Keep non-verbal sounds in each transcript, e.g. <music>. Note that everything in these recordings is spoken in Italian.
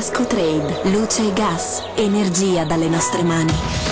Asco Trade, luce e gas, energia dalle nostre mani.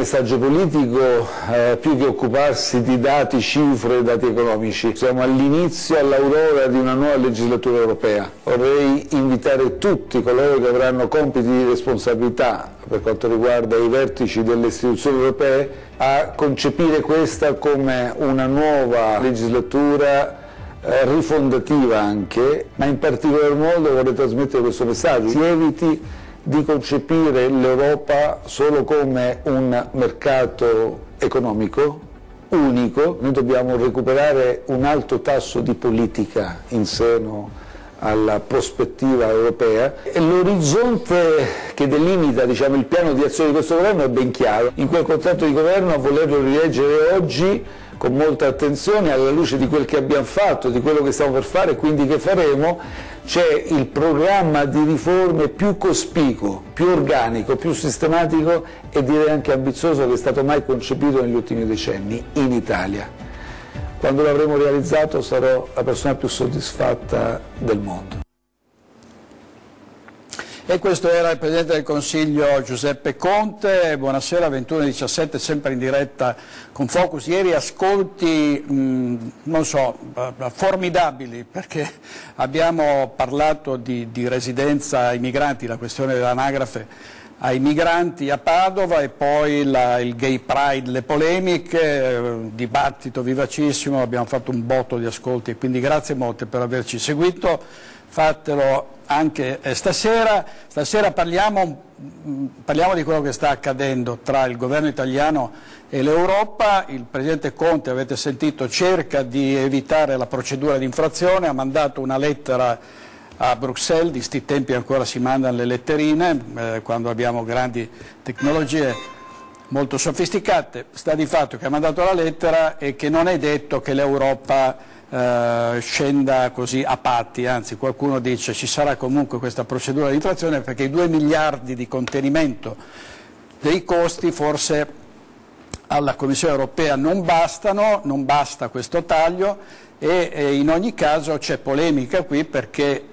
Messaggio politico eh, più che occuparsi di dati, cifre, dati economici. Siamo all'inizio, all'aurora di una nuova legislatura europea. Vorrei invitare tutti coloro che avranno compiti di responsabilità per quanto riguarda i vertici delle istituzioni europee a concepire questa come una nuova legislatura eh, rifondativa anche, ma in particolar modo vorrei trasmettere questo messaggio. Si eviti di concepire l'Europa solo come un mercato economico unico, noi dobbiamo recuperare un alto tasso di politica in seno alla prospettiva europea l'orizzonte che delimita diciamo, il piano di azione di questo governo è ben chiaro. In quel contratto di governo, a volerlo rileggere oggi con molta attenzione alla luce di quel che abbiamo fatto, di quello che stiamo per fare e quindi che faremo, c'è il programma di riforme più cospicuo, più organico, più sistematico e direi anche ambizioso che è stato mai concepito negli ultimi decenni in Italia. Quando l'avremo realizzato sarò la persona più soddisfatta del mondo. E questo era il Presidente del Consiglio Giuseppe Conte, buonasera 21.17 sempre in diretta con Focus, ieri ascolti mh, non so, formidabili perché abbiamo parlato di, di residenza ai migranti, la questione dell'anagrafe ai migranti a Padova e poi la, il Gay Pride, le polemiche, eh, dibattito vivacissimo, abbiamo fatto un botto di ascolti, quindi grazie molte per averci seguito, fatelo anche eh, stasera. Stasera parliamo, mh, parliamo, di quello che sta accadendo tra il governo italiano e l'Europa. Il Presidente Conte, avete sentito, cerca di evitare la procedura di infrazione, ha mandato una lettera a Bruxelles, di questi tempi ancora si mandano le letterine, eh, quando abbiamo grandi tecnologie molto sofisticate, sta di fatto che ha mandato la lettera e che non è detto che l'Europa eh, scenda così a patti, anzi qualcuno dice ci sarà comunque questa procedura di infrazione perché i 2 miliardi di contenimento dei costi forse alla Commissione europea non bastano, non basta questo taglio e, e in ogni caso c'è polemica qui perché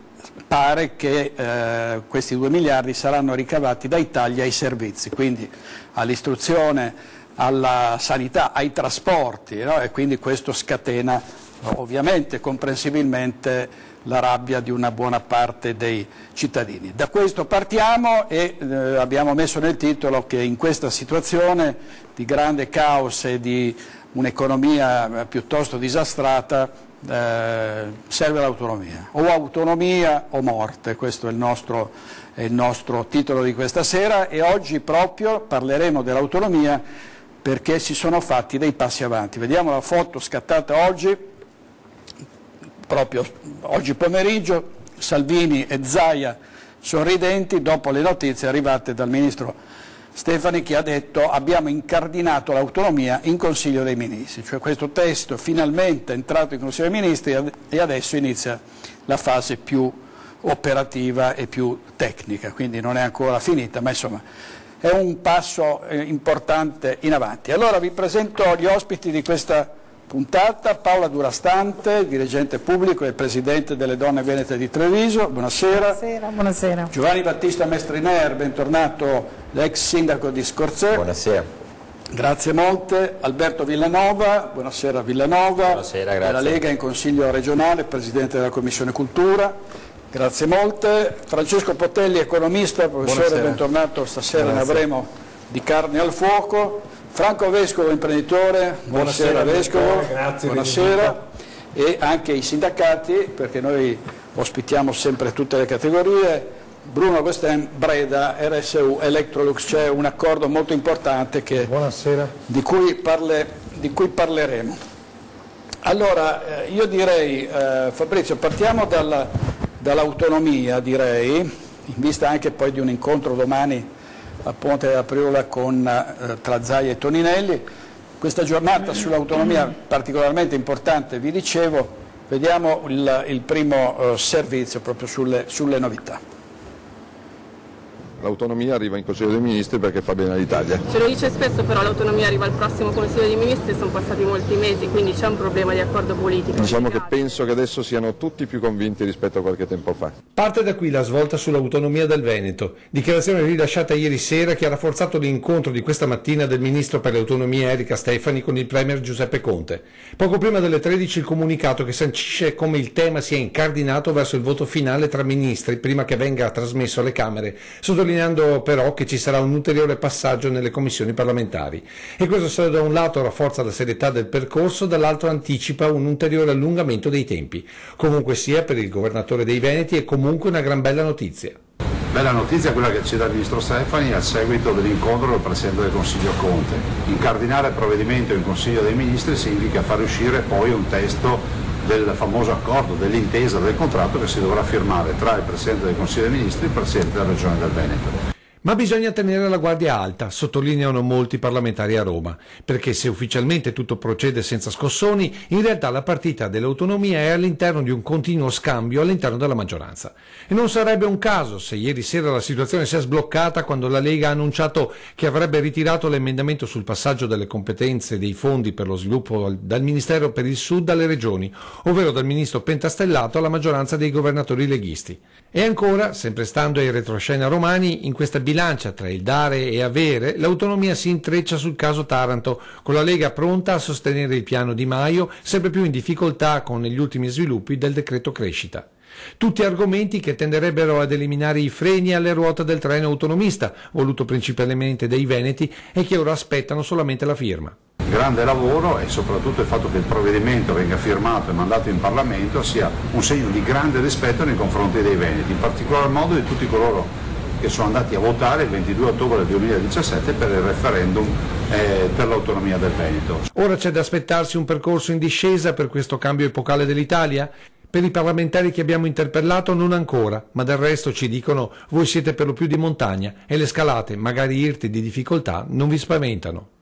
pare che eh, questi 2 miliardi saranno ricavati dai tagli ai servizi, quindi all'istruzione, alla sanità, ai trasporti no? e quindi questo scatena ovviamente comprensibilmente la rabbia di una buona parte dei cittadini. Da questo partiamo e eh, abbiamo messo nel titolo che in questa situazione di grande caos e di un'economia piuttosto disastrata eh, serve l'autonomia, o autonomia o morte, questo è il, nostro, è il nostro titolo di questa sera e oggi proprio parleremo dell'autonomia perché si sono fatti dei passi avanti. Vediamo la foto scattata oggi, proprio oggi pomeriggio, Salvini e Zaia sorridenti dopo le notizie arrivate dal Ministro Stefani che ha detto abbiamo incardinato l'autonomia in Consiglio dei Ministri, cioè questo testo finalmente è entrato in Consiglio dei Ministri e adesso inizia la fase più operativa e più tecnica, quindi non è ancora finita, ma insomma è un passo eh, importante in avanti. Allora vi presento gli ospiti di questa puntata, Paola Durastante, dirigente pubblico e presidente delle Donne Venete di Treviso, buonasera. Buonasera, buonasera. Giovanni Battista Mestriner, bentornato, l'ex sindaco di Scorzè. Buonasera. Grazie molte. Alberto Villanova, buonasera Villanova. Buonasera, grazie. Della Lega in Consiglio regionale, presidente della Commissione Cultura. Grazie molte. Francesco Potelli, economista, professore, Buonasera. bentornato, stasera Grazie. ne avremo di carne al fuoco. Franco Vescovo, imprenditore, buonasera, Buonasera, Vescovo, grazie buonasera. E anche i sindacati, perché noi ospitiamo sempre tutte le categorie. Bruno Guesten, Breda, RSU, Electrolux, c'è un accordo molto importante che di cui, parle- di cui parleremo. Allora, eh, io direi, eh, Fabrizio, partiamo dalla- dall'autonomia, direi, in vista anche poi di un incontro domani a Ponte della Priola con, eh, tra Zai e Toninelli. questa giornata sull'autonomia particolarmente importante, vi dicevo, vediamo il, il primo eh, servizio proprio sulle, sulle novità l'autonomia arriva in Consiglio dei Ministri perché fa bene all'Italia. Ce lo dice spesso però l'autonomia arriva al prossimo Consiglio dei Ministri, sono passati molti mesi, quindi c'è un problema di accordo politico. Diciamo che penso che adesso siano tutti più convinti rispetto a qualche tempo fa. Parte da qui la svolta sull'autonomia del Veneto, dichiarazione rilasciata ieri sera che ha rafforzato l'incontro di questa mattina del Ministro per l'autonomia Erika Stefani con il Premier Giuseppe Conte. Poco prima delle 13 il comunicato che sancisce come il tema sia incardinato verso il voto finale tra ministri prima che venga trasmesso alle Camere, sottolineando sottolineando però che ci sarà un ulteriore passaggio nelle commissioni parlamentari e questo se da un lato rafforza la serietà del percorso, dall'altro anticipa un ulteriore allungamento dei tempi. Comunque sia per il governatore dei Veneti è comunque una gran bella notizia. Bella notizia quella che c'è dal Ministro Stefani a seguito dell'incontro del Presidente del Consiglio Conte. Incardinare il provvedimento in Consiglio dei Ministri significa far uscire poi un testo del famoso accordo, dell'intesa, del contratto che si dovrà firmare tra il Presidente del Consiglio dei Ministri e il Presidente della Regione del Veneto. Ma bisogna tenere la guardia alta, sottolineano molti parlamentari a Roma, perché se ufficialmente tutto procede senza scossoni, in realtà la partita dell'autonomia è all'interno di un continuo scambio all'interno della maggioranza. E non sarebbe un caso se ieri sera la situazione si è sbloccata quando la Lega ha annunciato che avrebbe ritirato l'emendamento sul passaggio delle competenze dei fondi per lo sviluppo dal Ministero per il Sud alle regioni, ovvero dal ministro Pentastellato alla maggioranza dei governatori leghisti. E ancora, sempre stando ai retroscena romani, in questa bilancia tra il dare e avere, l'autonomia si intreccia sul caso Taranto, con la Lega pronta a sostenere il piano Di Maio, sempre più in difficoltà con gli ultimi sviluppi del decreto crescita. Tutti argomenti che tenderebbero ad eliminare i freni alle ruote del treno autonomista, voluto principalmente dai Veneti, e che ora aspettano solamente la firma. Grande lavoro e soprattutto il fatto che il provvedimento venga firmato e mandato in Parlamento sia un segno di grande rispetto nei confronti dei Veneti, in particolar modo di tutti coloro che sono andati a votare il 22 ottobre del 2017 per il referendum eh, per l'autonomia del Veneto. Ora c'è da aspettarsi un percorso in discesa per questo cambio epocale dell'Italia? Per i parlamentari che abbiamo interpellato non ancora, ma del resto ci dicono voi siete per lo più di montagna e le scalate, magari irti di difficoltà, non vi spaventano.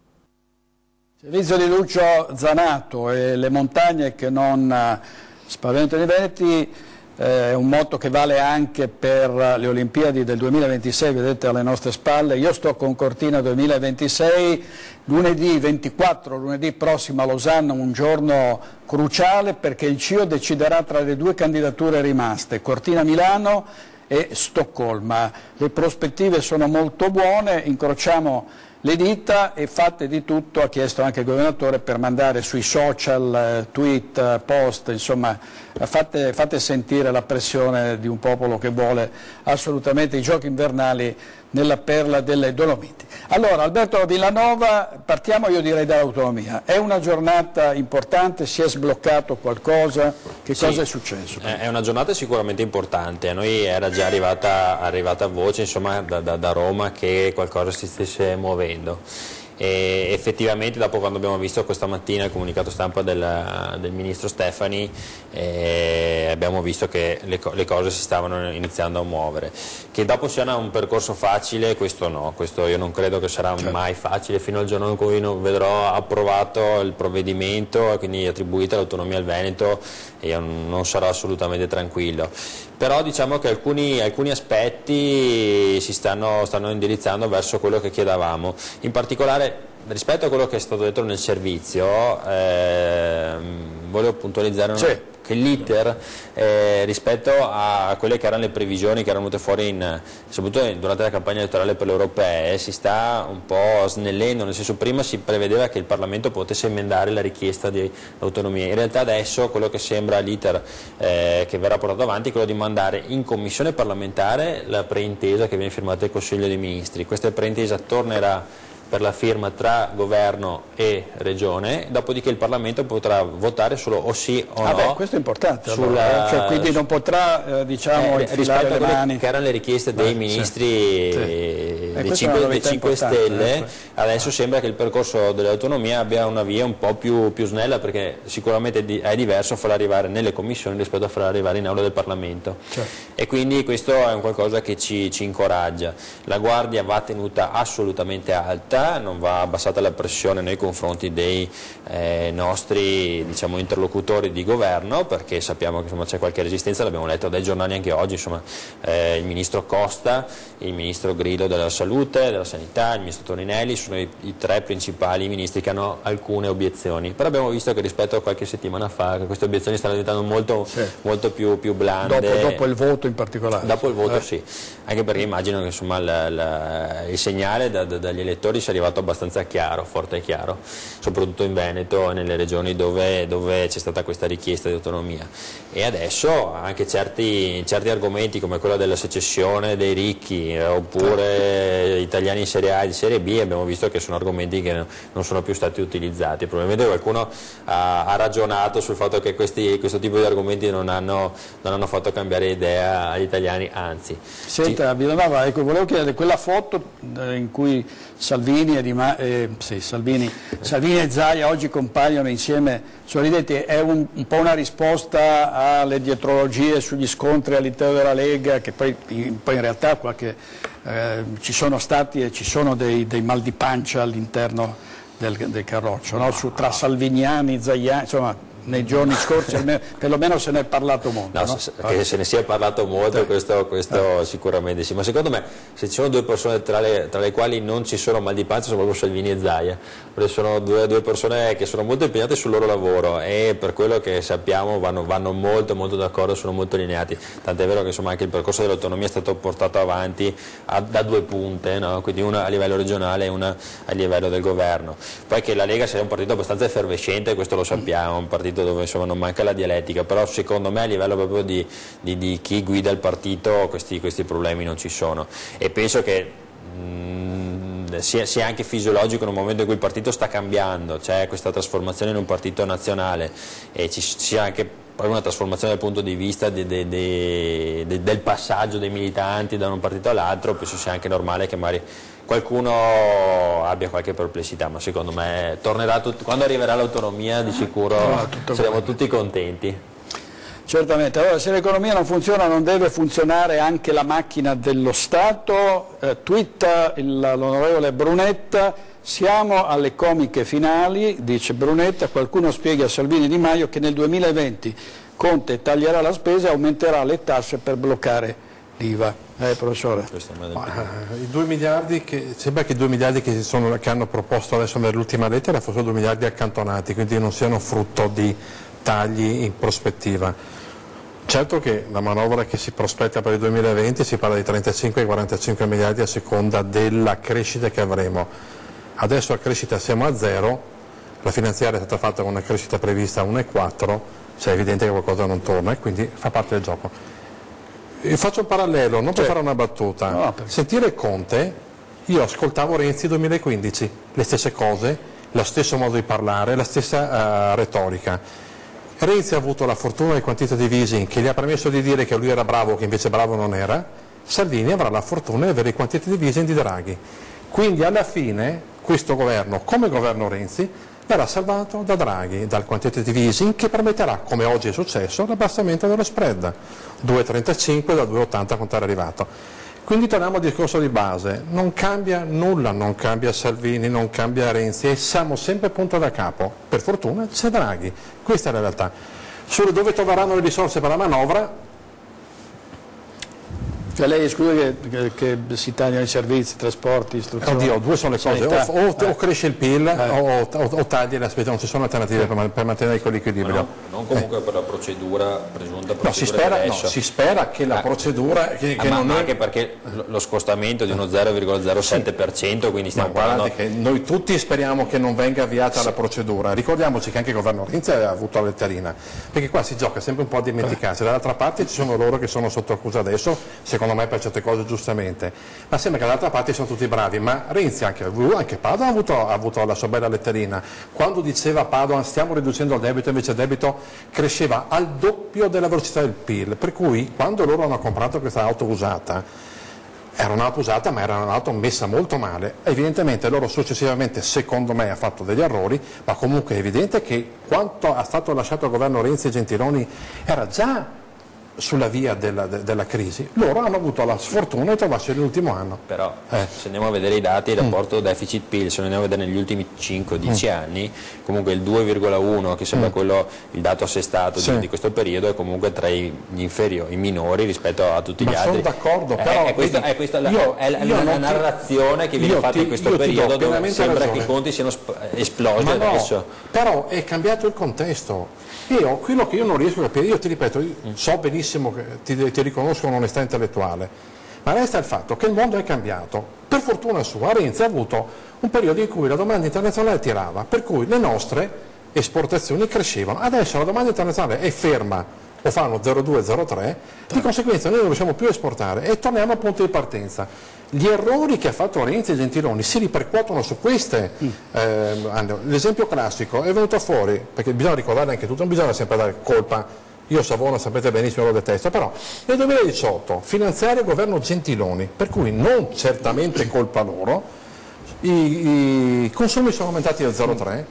Servizio di Lucio Zanato e le montagne che non eh, spaventano i Veneti eh, è un motto che vale anche per le Olimpiadi del 2026, vedete alle nostre spalle, io sto con Cortina 2026, lunedì 24, lunedì prossimo a Losanna, un giorno cruciale perché il CIO deciderà tra le due candidature rimaste, Cortina Milano e Stoccolma. Le prospettive sono molto buone, incrociamo le dita e fate di tutto, ha chiesto anche il governatore, per mandare sui social, eh, tweet, eh, post, insomma fate, fate sentire la pressione di un popolo che vuole assolutamente i giochi invernali nella perla delle Dolomiti. Allora, Alberto Villanova, partiamo io direi dall'autonomia. È una giornata importante, si è sbloccato qualcosa, che sì, cosa è successo? È una giornata sicuramente importante, a noi era già arrivata, arrivata voce insomma, da, da, da Roma che qualcosa si stesse muovendo e effettivamente dopo quando abbiamo visto questa mattina il comunicato stampa del, del ministro Stefani eh, abbiamo visto che le, le, cose si stavano iniziando a muovere. Che dopo sia un percorso facile questo no, questo io non credo che sarà certo. mai facile fino al giorno in cui vedrò approvato il provvedimento e quindi attribuita l'autonomia al Veneto e io non sarò assolutamente tranquillo però diciamo che alcuni, alcuni aspetti si stanno, stanno indirizzando verso quello che chiedavamo. In particolare rispetto a quello che è stato detto nel servizio, eh, volevo puntualizzare una, sì. che l'iter eh, rispetto a quelle che erano le previsioni che erano venute fuori in, soprattutto durante la campagna elettorale per le europee si sta un po' snellendo, nel senso prima si prevedeva che il Parlamento potesse emendare la richiesta di autonomia, in realtà adesso quello che sembra l'iter eh, che verrà portato avanti è quello di mandare in commissione parlamentare la preintesa che viene firmata dal Consiglio dei Ministri, questa preintesa tornerà per la firma tra governo e regione, dopodiché il Parlamento potrà votare solo o sì o ah no. Beh, questo è importante, sulla, cioè, quindi non potrà eh, diciamo, eh, rispetto a quelle che erano le richieste dei beh, ministri sì, sì. dei 5, dei 5 Stelle, eh, adesso sembra che il percorso dell'autonomia abbia una via un po' più, più snella perché sicuramente è diverso farla arrivare nelle commissioni rispetto a farla arrivare in aula del Parlamento certo. e quindi questo è un qualcosa che ci, ci incoraggia. La guardia va tenuta assolutamente alta non va abbassata la pressione nei confronti dei eh, nostri diciamo, interlocutori di governo perché sappiamo che c'è qualche resistenza, l'abbiamo letto dai giornali anche oggi, insomma, eh, il Ministro Costa, il Ministro Grillo della Salute, della Sanità, il Ministro Toninelli sono i, i tre principali ministri che hanno alcune obiezioni, però abbiamo visto che rispetto a qualche settimana fa queste obiezioni stanno diventando molto, sì. molto più, più, blande. Dopo, dopo, il voto in particolare. Dopo il voto eh. sì, anche perché immagino che insomma, la, la, il segnale da, da, dagli elettori sia arrivato abbastanza chiaro, forte e chiaro, soprattutto in Veneto e nelle regioni dove, dove c'è stata questa richiesta di autonomia. E adesso anche certi, certi argomenti come quello della secessione dei ricchi eh, oppure italiani in Serie A e di Serie B abbiamo visto che sono argomenti che non sono più stati utilizzati. Probabilmente qualcuno ha, ha ragionato sul fatto che questi, questo tipo di argomenti non hanno, non hanno, fatto cambiare idea agli italiani, anzi. Senta, Villanova, ecco, volevo chiedere, quella foto eh, in cui Salvini e, Ma, eh, sì, Salvini, Salvini e Zaia oggi compaiono insieme sorridenti, è un, un, po' una risposta alle dietrologie sugli scontri all'interno della Lega, che poi, in, poi in realtà qualche, eh, ci sono stati e ci sono dei, dei mal di pancia all'interno del, del carroccio, no? Su, tra salviniani, zaiani, insomma nei giorni scorsi, <laughs> perlomeno se ne è parlato molto. No, no? Se, che se ne sia parlato molto, questo, questo eh. sicuramente sì, ma secondo me se ci sono due persone tra le, tra le, quali non ci sono mal di pancia sono proprio Salvini e Zaia, perché sono due, due, persone che sono molto impegnate sul loro lavoro e per quello che sappiamo vanno, vanno molto, molto d'accordo, sono molto lineati, tant'è vero che insomma, anche il percorso dell'autonomia è stato portato avanti a, da due punte, no? quindi una a livello regionale e una a livello del governo. Poi che la Lega sia un partito abbastanza effervescente, questo lo sappiamo, un partito dove insomma, non manca la dialettica, però secondo me a livello proprio di, di, di chi guida il partito questi, questi, problemi non ci sono. E penso che mh, mm, sia, sia, anche fisiologico in un momento in cui il partito sta cambiando, c'è questa trasformazione in un partito nazionale e ci sia anche poi una trasformazione dal punto di vista de, de, de, del passaggio dei militanti da un partito all'altro, penso sia anche normale che magari qualcuno abbia qualche perplessità, ma secondo me tornerà tut- quando arriverà l'autonomia di sicuro no, saremo tutti contenti. Certamente, allora se l'economia non funziona non deve funzionare anche la macchina dello Stato, eh, twitta l'onorevole Brunetta, siamo alle comiche finali, dice Brunetta, qualcuno spiega a Salvini Di Maio che nel 2020 Conte taglierà la spesa e aumenterà le tasse per bloccare l'IVA. Eh, professore. Ma, I 2 miliardi che, sembra che i 2 miliardi che, sono, che hanno proposto adesso nell'ultima lettera fossero 2 miliardi accantonati, quindi non siano frutto di tagli in prospettiva. Certo che la manovra che si prospetta per il 2020 si parla di 35-45 miliardi a seconda della crescita che avremo. Adesso la crescita siamo a zero, la finanziaria è stata fatta con una crescita prevista a 1,4, cioè è evidente che qualcosa non torna e quindi fa parte del gioco. E faccio un parallelo, non per cioè, fare una battuta. No, per... Sentire Conte, io ascoltavo Renzi 2015, le stesse cose, lo stesso modo di parlare, la stessa uh, retorica. Renzi ha avuto la fortuna del quantitative easing che gli ha permesso di dire che lui era bravo, che invece bravo non era, Salvini avrà la fortuna di avere il quantitative easing di Draghi. Quindi alla fine questo governo, come governo Renzi, verrà salvato da Draghi, dal quantitative easing che permetterà, come oggi è successo, l'abbassamento dello spread, 2,35 da 2,80 quanto era arrivato. Quindi torniamo al discorso di base, non cambia nulla, non cambia Salvini, non cambia Renzi e siamo sempre punto da capo. Per fortuna c'è Draghi, questa è la realtà. Solo dove troveranno le risorse per la manovra cioè lei esclude che, che, che, si tagliano i servizi, i trasporti, istruzioni? Oddio, due sono le cose, o, o, eh. o, cresce il PIL eh. o, o, tagli spese, non ci sono alternative eh. per, per, mantenere quell'equilibrio. No, non comunque per la procedura, presunta procedura no, si spera, no, si spera che la ah. procedura... Che, ah, ma, ma anche perché lo scostamento è di uno 0,07%, sì. quindi stiamo ma parlando... che noi tutti speriamo che non venga avviata sì. la procedura, ricordiamoci che anche il governo Renzi ha avuto la letterina, perché qua si gioca sempre un po' a dimenticarsi, eh. dall'altra parte ci sono loro che sono sotto accusa adesso, secondo secondo me per certe cose giustamente, ma sembra che dall'altra parte sono tutti bravi, ma Renzi anche, anche Padoan ha avuto, ha avuto, la sua bella letterina, quando diceva Padoan stiamo riducendo il debito, invece il debito cresceva al doppio della velocità del PIL, per cui quando loro hanno comprato questa auto usata, era un'auto usata ma era un'auto messa molto male, evidentemente loro successivamente secondo me ha fatto degli errori, ma comunque è evidente che quanto ha stato lasciato il governo Renzi e Gentiloni era già sulla via della, de, della, crisi, loro hanno avuto la sfortuna di trovarsi l'ultimo anno. Però eh. se andiamo a vedere i dati il rapporto mm. deficit-PIL, se andiamo a vedere negli ultimi 5-10 mm. anni, comunque il 2,1 che sembra mm. quello, il dato assestato sì. di, questo periodo è comunque tra i, inferiori, i minori rispetto a tutti Ma gli altri. Sono d'accordo, però è, questa, è questa la, io, è la, la narrazione che viene fatta in questo periodo dove sembra ragione. che i conti siano esplosi Ma adesso. No, però è cambiato il contesto. Io, quello che io non riesco a capire, io ti ripeto, io so benissimo che ti, ti riconosco un'onestà intellettuale, ma resta il fatto che il mondo è cambiato. Per fortuna sua, Renzi ha avuto un periodo in cui la domanda internazionale tirava, per cui le nostre esportazioni crescevano. Adesso la domanda internazionale è ferma o fanno 0,2-0,3, di conseguenza noi non riusciamo più a esportare e torniamo al punto di partenza. Gli errori che ha fatto Renzi e Gentiloni si ripercuotono su queste. Mm. Eh, l'esempio classico è venuto fuori, perché bisogna ricordare anche tutto, non bisogna sempre dare colpa io Savona sapete benissimo lo detesto, però nel 2018 finanziario governo Gentiloni, per cui non certamente colpa loro, i, i consumi sono aumentati del 0,3,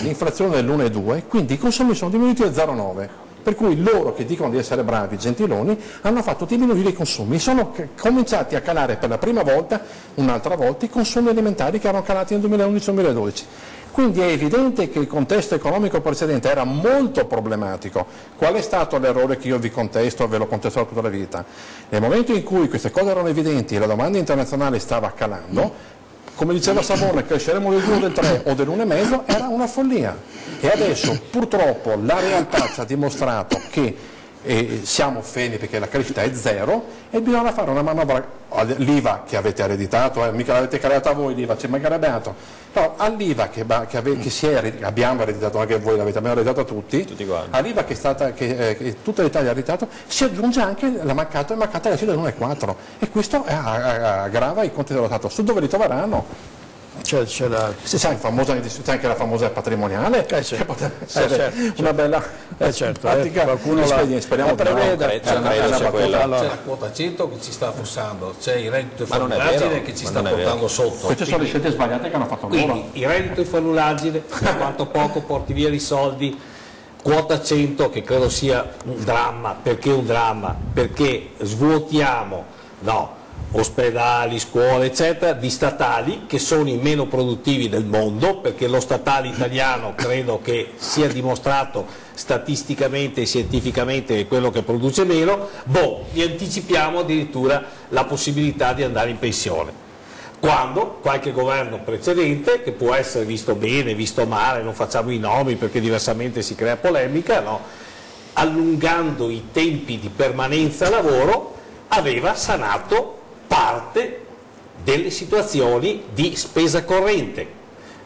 l'inflazione dell'1,2, quindi i consumi sono diminuiti del 0,9 per cui loro che dicono di essere bravi, gentiloni, hanno fatto diminuire i consumi, sono cominciati a calare per la prima volta, un'altra volta, i consumi alimentari che erano calati nel 2011-2012. Quindi è evidente che il contesto economico precedente era molto problematico. Qual è stato l'errore che io vi contesto ve l'ho contestato tutta la vita? Nel momento in cui queste cose erano evidenti e la domanda internazionale stava calando, come diceva Savone, cresceremo del 2 del 3 o dell'1,5 era una follia. E adesso purtroppo la realtà ci ha dimostrato che eh, siamo fermi perché la crescita è zero e bisogna fare una manovra, l'IVA che avete ereditato, eh, mica l'avete creata voi l'IVA, ci mancherebbe altro, però all'IVA che, che, che abbiamo ereditato, anche voi l'avete ereditato tutti, tutti all'IVA che, che, eh, che, tutta l'Italia ha ereditato, si aggiunge anche la mancata, la mancata del 1,4 e questo aggrava i conti dello Stato. Su dove li troveranno? C'è, c'è, la... c'è, famosa, c'è, anche la famosa patrimoniale, eh, certo. che eh, certo. una bella eh, certo, pratica. Eh, qualcuno la, speriamo la preveda. C'è, c'è, allora. c'è, la quota 100 che ci sta affossando, c'è il reddito di fallulaggine che ci sta portando sotto. Queste sono le scelte sbagliate che hanno fatto quindi, loro. Il reddito di fallulaggine, quanto poco porti via i soldi, quota 100 che credo sia un dramma, perché un dramma? Perché svuotiamo, no, ospedali, scuole, eccetera, di statali che sono i meno produttivi del mondo, perché lo statale italiano credo che sia dimostrato statisticamente e scientificamente è quello che produce meno, boh, gli anticipiamo addirittura la possibilità di andare in pensione. Quando qualche governo precedente, che può essere visto bene, visto male, non facciamo i nomi perché diversamente si crea polemica, no? allungando i tempi di permanenza lavoro, aveva sanato parte delle situazioni di spesa corrente,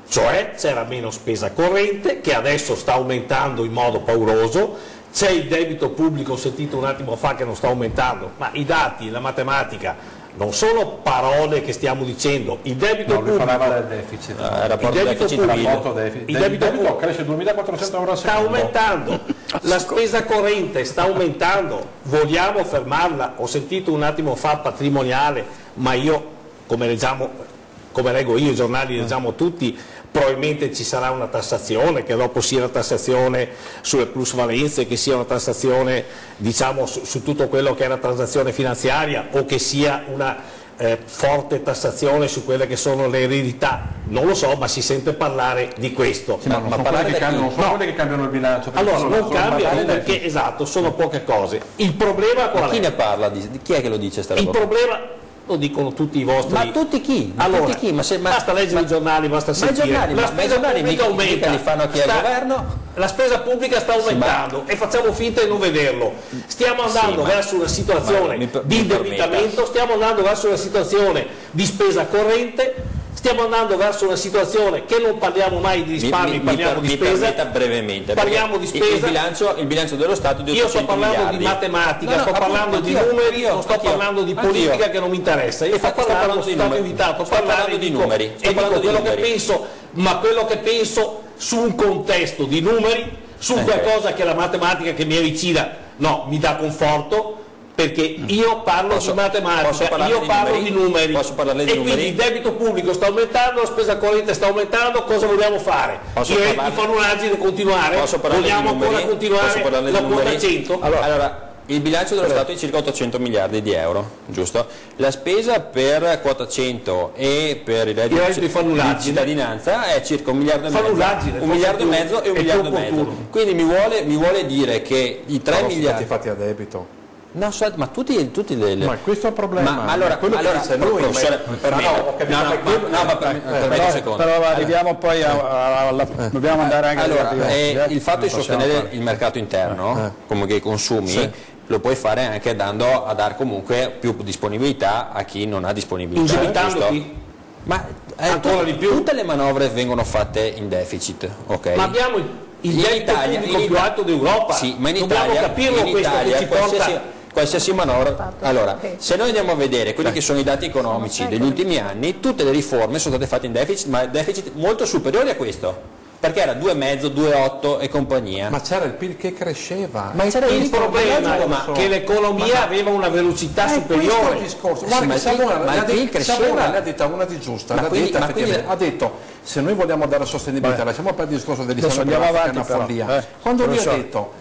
cioè c'era meno spesa corrente che adesso sta aumentando in modo pauroso, c'è il debito pubblico, ho sentito un attimo fa che non sta aumentando, ma i dati, la matematica non sono parole che stiamo dicendo, il debito no, pubblico del deficit, ah, il debito deficit pubblico, deficit. il debito, il debito cresce 2400 euro al sta aumentando, <laughs> la spesa corrente sta aumentando, vogliamo fermarla? Ho sentito un attimo fa patrimoniale, ma io come leggiamo come leggo io, i giornali leggiamo tutti, probabilmente ci sarà una tassazione, che dopo sia una tassazione sulle plusvalenze, che sia una tassazione diciamo, su, su, tutto quello che è la transazione finanziaria o che sia una eh, forte tassazione su quelle che sono le eredità, non lo so, ma si sente parlare di questo. Sì, ma, ma, sono, quelle che, cambiano, non sono no. quelle che cambiano il bilancio. Allora, non cambiano perché, esatto, sono poche cose. Il problema qual è? Chi ne parla? Di, chi è che lo dice? Il problema lo dicono tutti i vostri. Ma tutti chi? Ma allora, tutti chi? Ma se, ma, basta leggere ma, i giornali, basta sentire. Ma i giornali, la spesa giornali pubblica mica, aumenta. Li fanno chi sta, governo. La spesa pubblica sta aumentando sì, e facciamo finta di non vederlo. Stiamo andando sì, verso una situazione mi, di indebitamento, stiamo andando verso una situazione di spesa corrente Stiamo andando verso una situazione che non parliamo mai di risparmi, mi, parliamo mi, di spesa. Mi. Parliamo di spesa. Il bilancio, il bilancio, dello Stato di 800 Io sto parlando miliardi. di matematica, no, no, sto parlando di numeri, io, non sto parlando di politica che non mi interessa. Io sto parlando, sono stato invitato a parlare di numeri. Sto e dico quello che penso, ma quello che penso su un contesto di numeri, su eh. qualcosa che la matematica che mi è vicina, no, mi dà conforto perché io parlo posso, di matematica, io di parlo numeri? di numeri posso parlare di e numeri? quindi il debito pubblico sta aumentando, la spesa corrente sta aumentando, cosa vogliamo fare? Posso I redditi fanno un'agile continuare? Posso vogliamo ancora continuare posso la quota 100? Allora, allora Il bilancio dello Stato è circa 800 miliardi di euro, giusto? La spesa per quota 100 e per il reddito, I redditi di cittadinanza è circa un miliardo e mezzo. Un miliardo e mezzo e un miliardo e mezzo. Quindi mi vuole, mi vuole dire che i 3 Però sono miliardi... stati fatti a debito. No, so- ma tutti, tutti le, le- Ma questo è il problema. Ma, ma allora, quello che allora dice lui, professore, permetta. ma no, ho capito, no, no, ma quello- no, ma per- permetta un Però, secondo. però arriviamo poi a, a- alla... dobbiamo andare anche Allora, alla eh, il fatto di sostenere fare. il mercato interno, come che i consumi, Sì. lo puoi fare anche dando a dare comunque più disponibilità a chi non ha disponibilità. Indebitandoti? giusto? Ma eh, Ancora tu- di più? tutte le manovre vengono fatte in deficit, ok? Ma abbiamo il, debito Italia- pubblico in più alto d'Europa. Sì, ma in Dobbiamo Italia, capirlo in questo Italia che ci porta... qualsiasi manovra. Allora, se noi andiamo a vedere quelli che sono i dati economici degli ultimi anni, tutte le riforme sono state fatte in deficit, ma deficit molto superiori a questo. Perché era 2,5, 2,8 e compagnia. Ma c'era il PIL che cresceva. Ma c'era Il problema logico, è ma- che l'economia Ma- aveva una velocità Ma il superiore. discorso. Sì, Guarda ma il Savona ma ne il ha PIL detto- cresceva. Savona ne ha detta una di giusta, Ma l'ha quindi- detta ma quindi- effettivamente. ha detto se noi vogliamo dare sostenibilità, lasciamo perdere il discorso Adesso dell'Islanda andiamo è una avanti, però, follia. eh. Quando lui ha detto "I-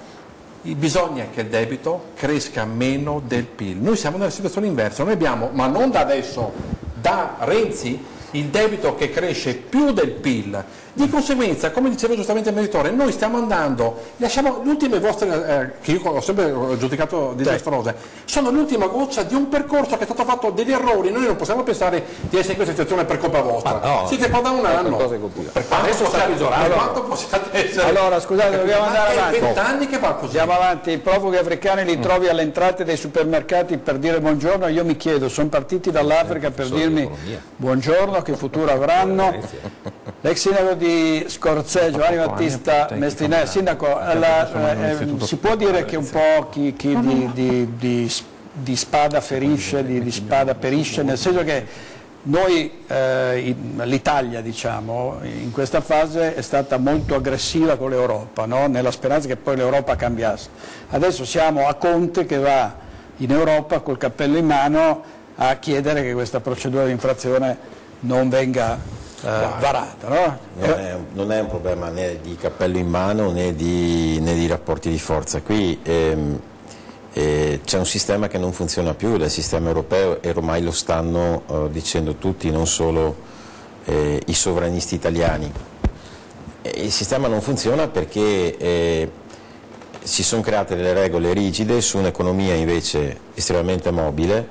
bisogna che il debito cresca meno del PIL. Noi siamo nella situazione inversa, noi abbiamo, ma non da adesso, da Renzi, il debito che cresce più del PIL. Di conseguenza, come diceva giustamente il meditore, noi stiamo andando, lasciamo le ultime vostre, eh, che io ho sempre giudicato disastrose, sono l'ultima goccia di un percorso che è stato fatto degli errori, noi non possiamo pensare di essere in questa situazione per colpa vostra. Ma no, Siete qua da un anno. Per Adesso sta peggiorando. possiate essere. Allora, scusate, dobbiamo andare avanti. vent'anni che va così. Andiamo avanti, i profughi africani li trovi alle entrate dei supermercati per dire buongiorno, io mi chiedo, sono partiti dall'Africa per dirmi buongiorno, che futuro avranno? L'ex sindaco di Scorzè, Giovanni Battista Mestinè, sindaco, la- eh, si può dire che un po' chi, chi di, di- di- di spada ferisce, di, di spada perisce, nel senso che noi, eh, l'Italia diciamo, in questa fase è stata molto aggressiva con l'Europa, no? nella speranza che poi l'Europa cambiasse. Adesso siamo a Conte che va in Europa col cappello in mano a chiedere che questa procedura di infrazione non venga varata. no? Non è, non è un problema né di cappello in mano né di, né di rapporti di forza. Qui ehm, eh, c'è un sistema che non funziona più, il sistema europeo e ormai lo stanno eh, dicendo tutti, non solo eh, i sovranisti italiani. E il sistema non funziona perché eh, si sono create delle regole rigide su un'economia invece estremamente mobile,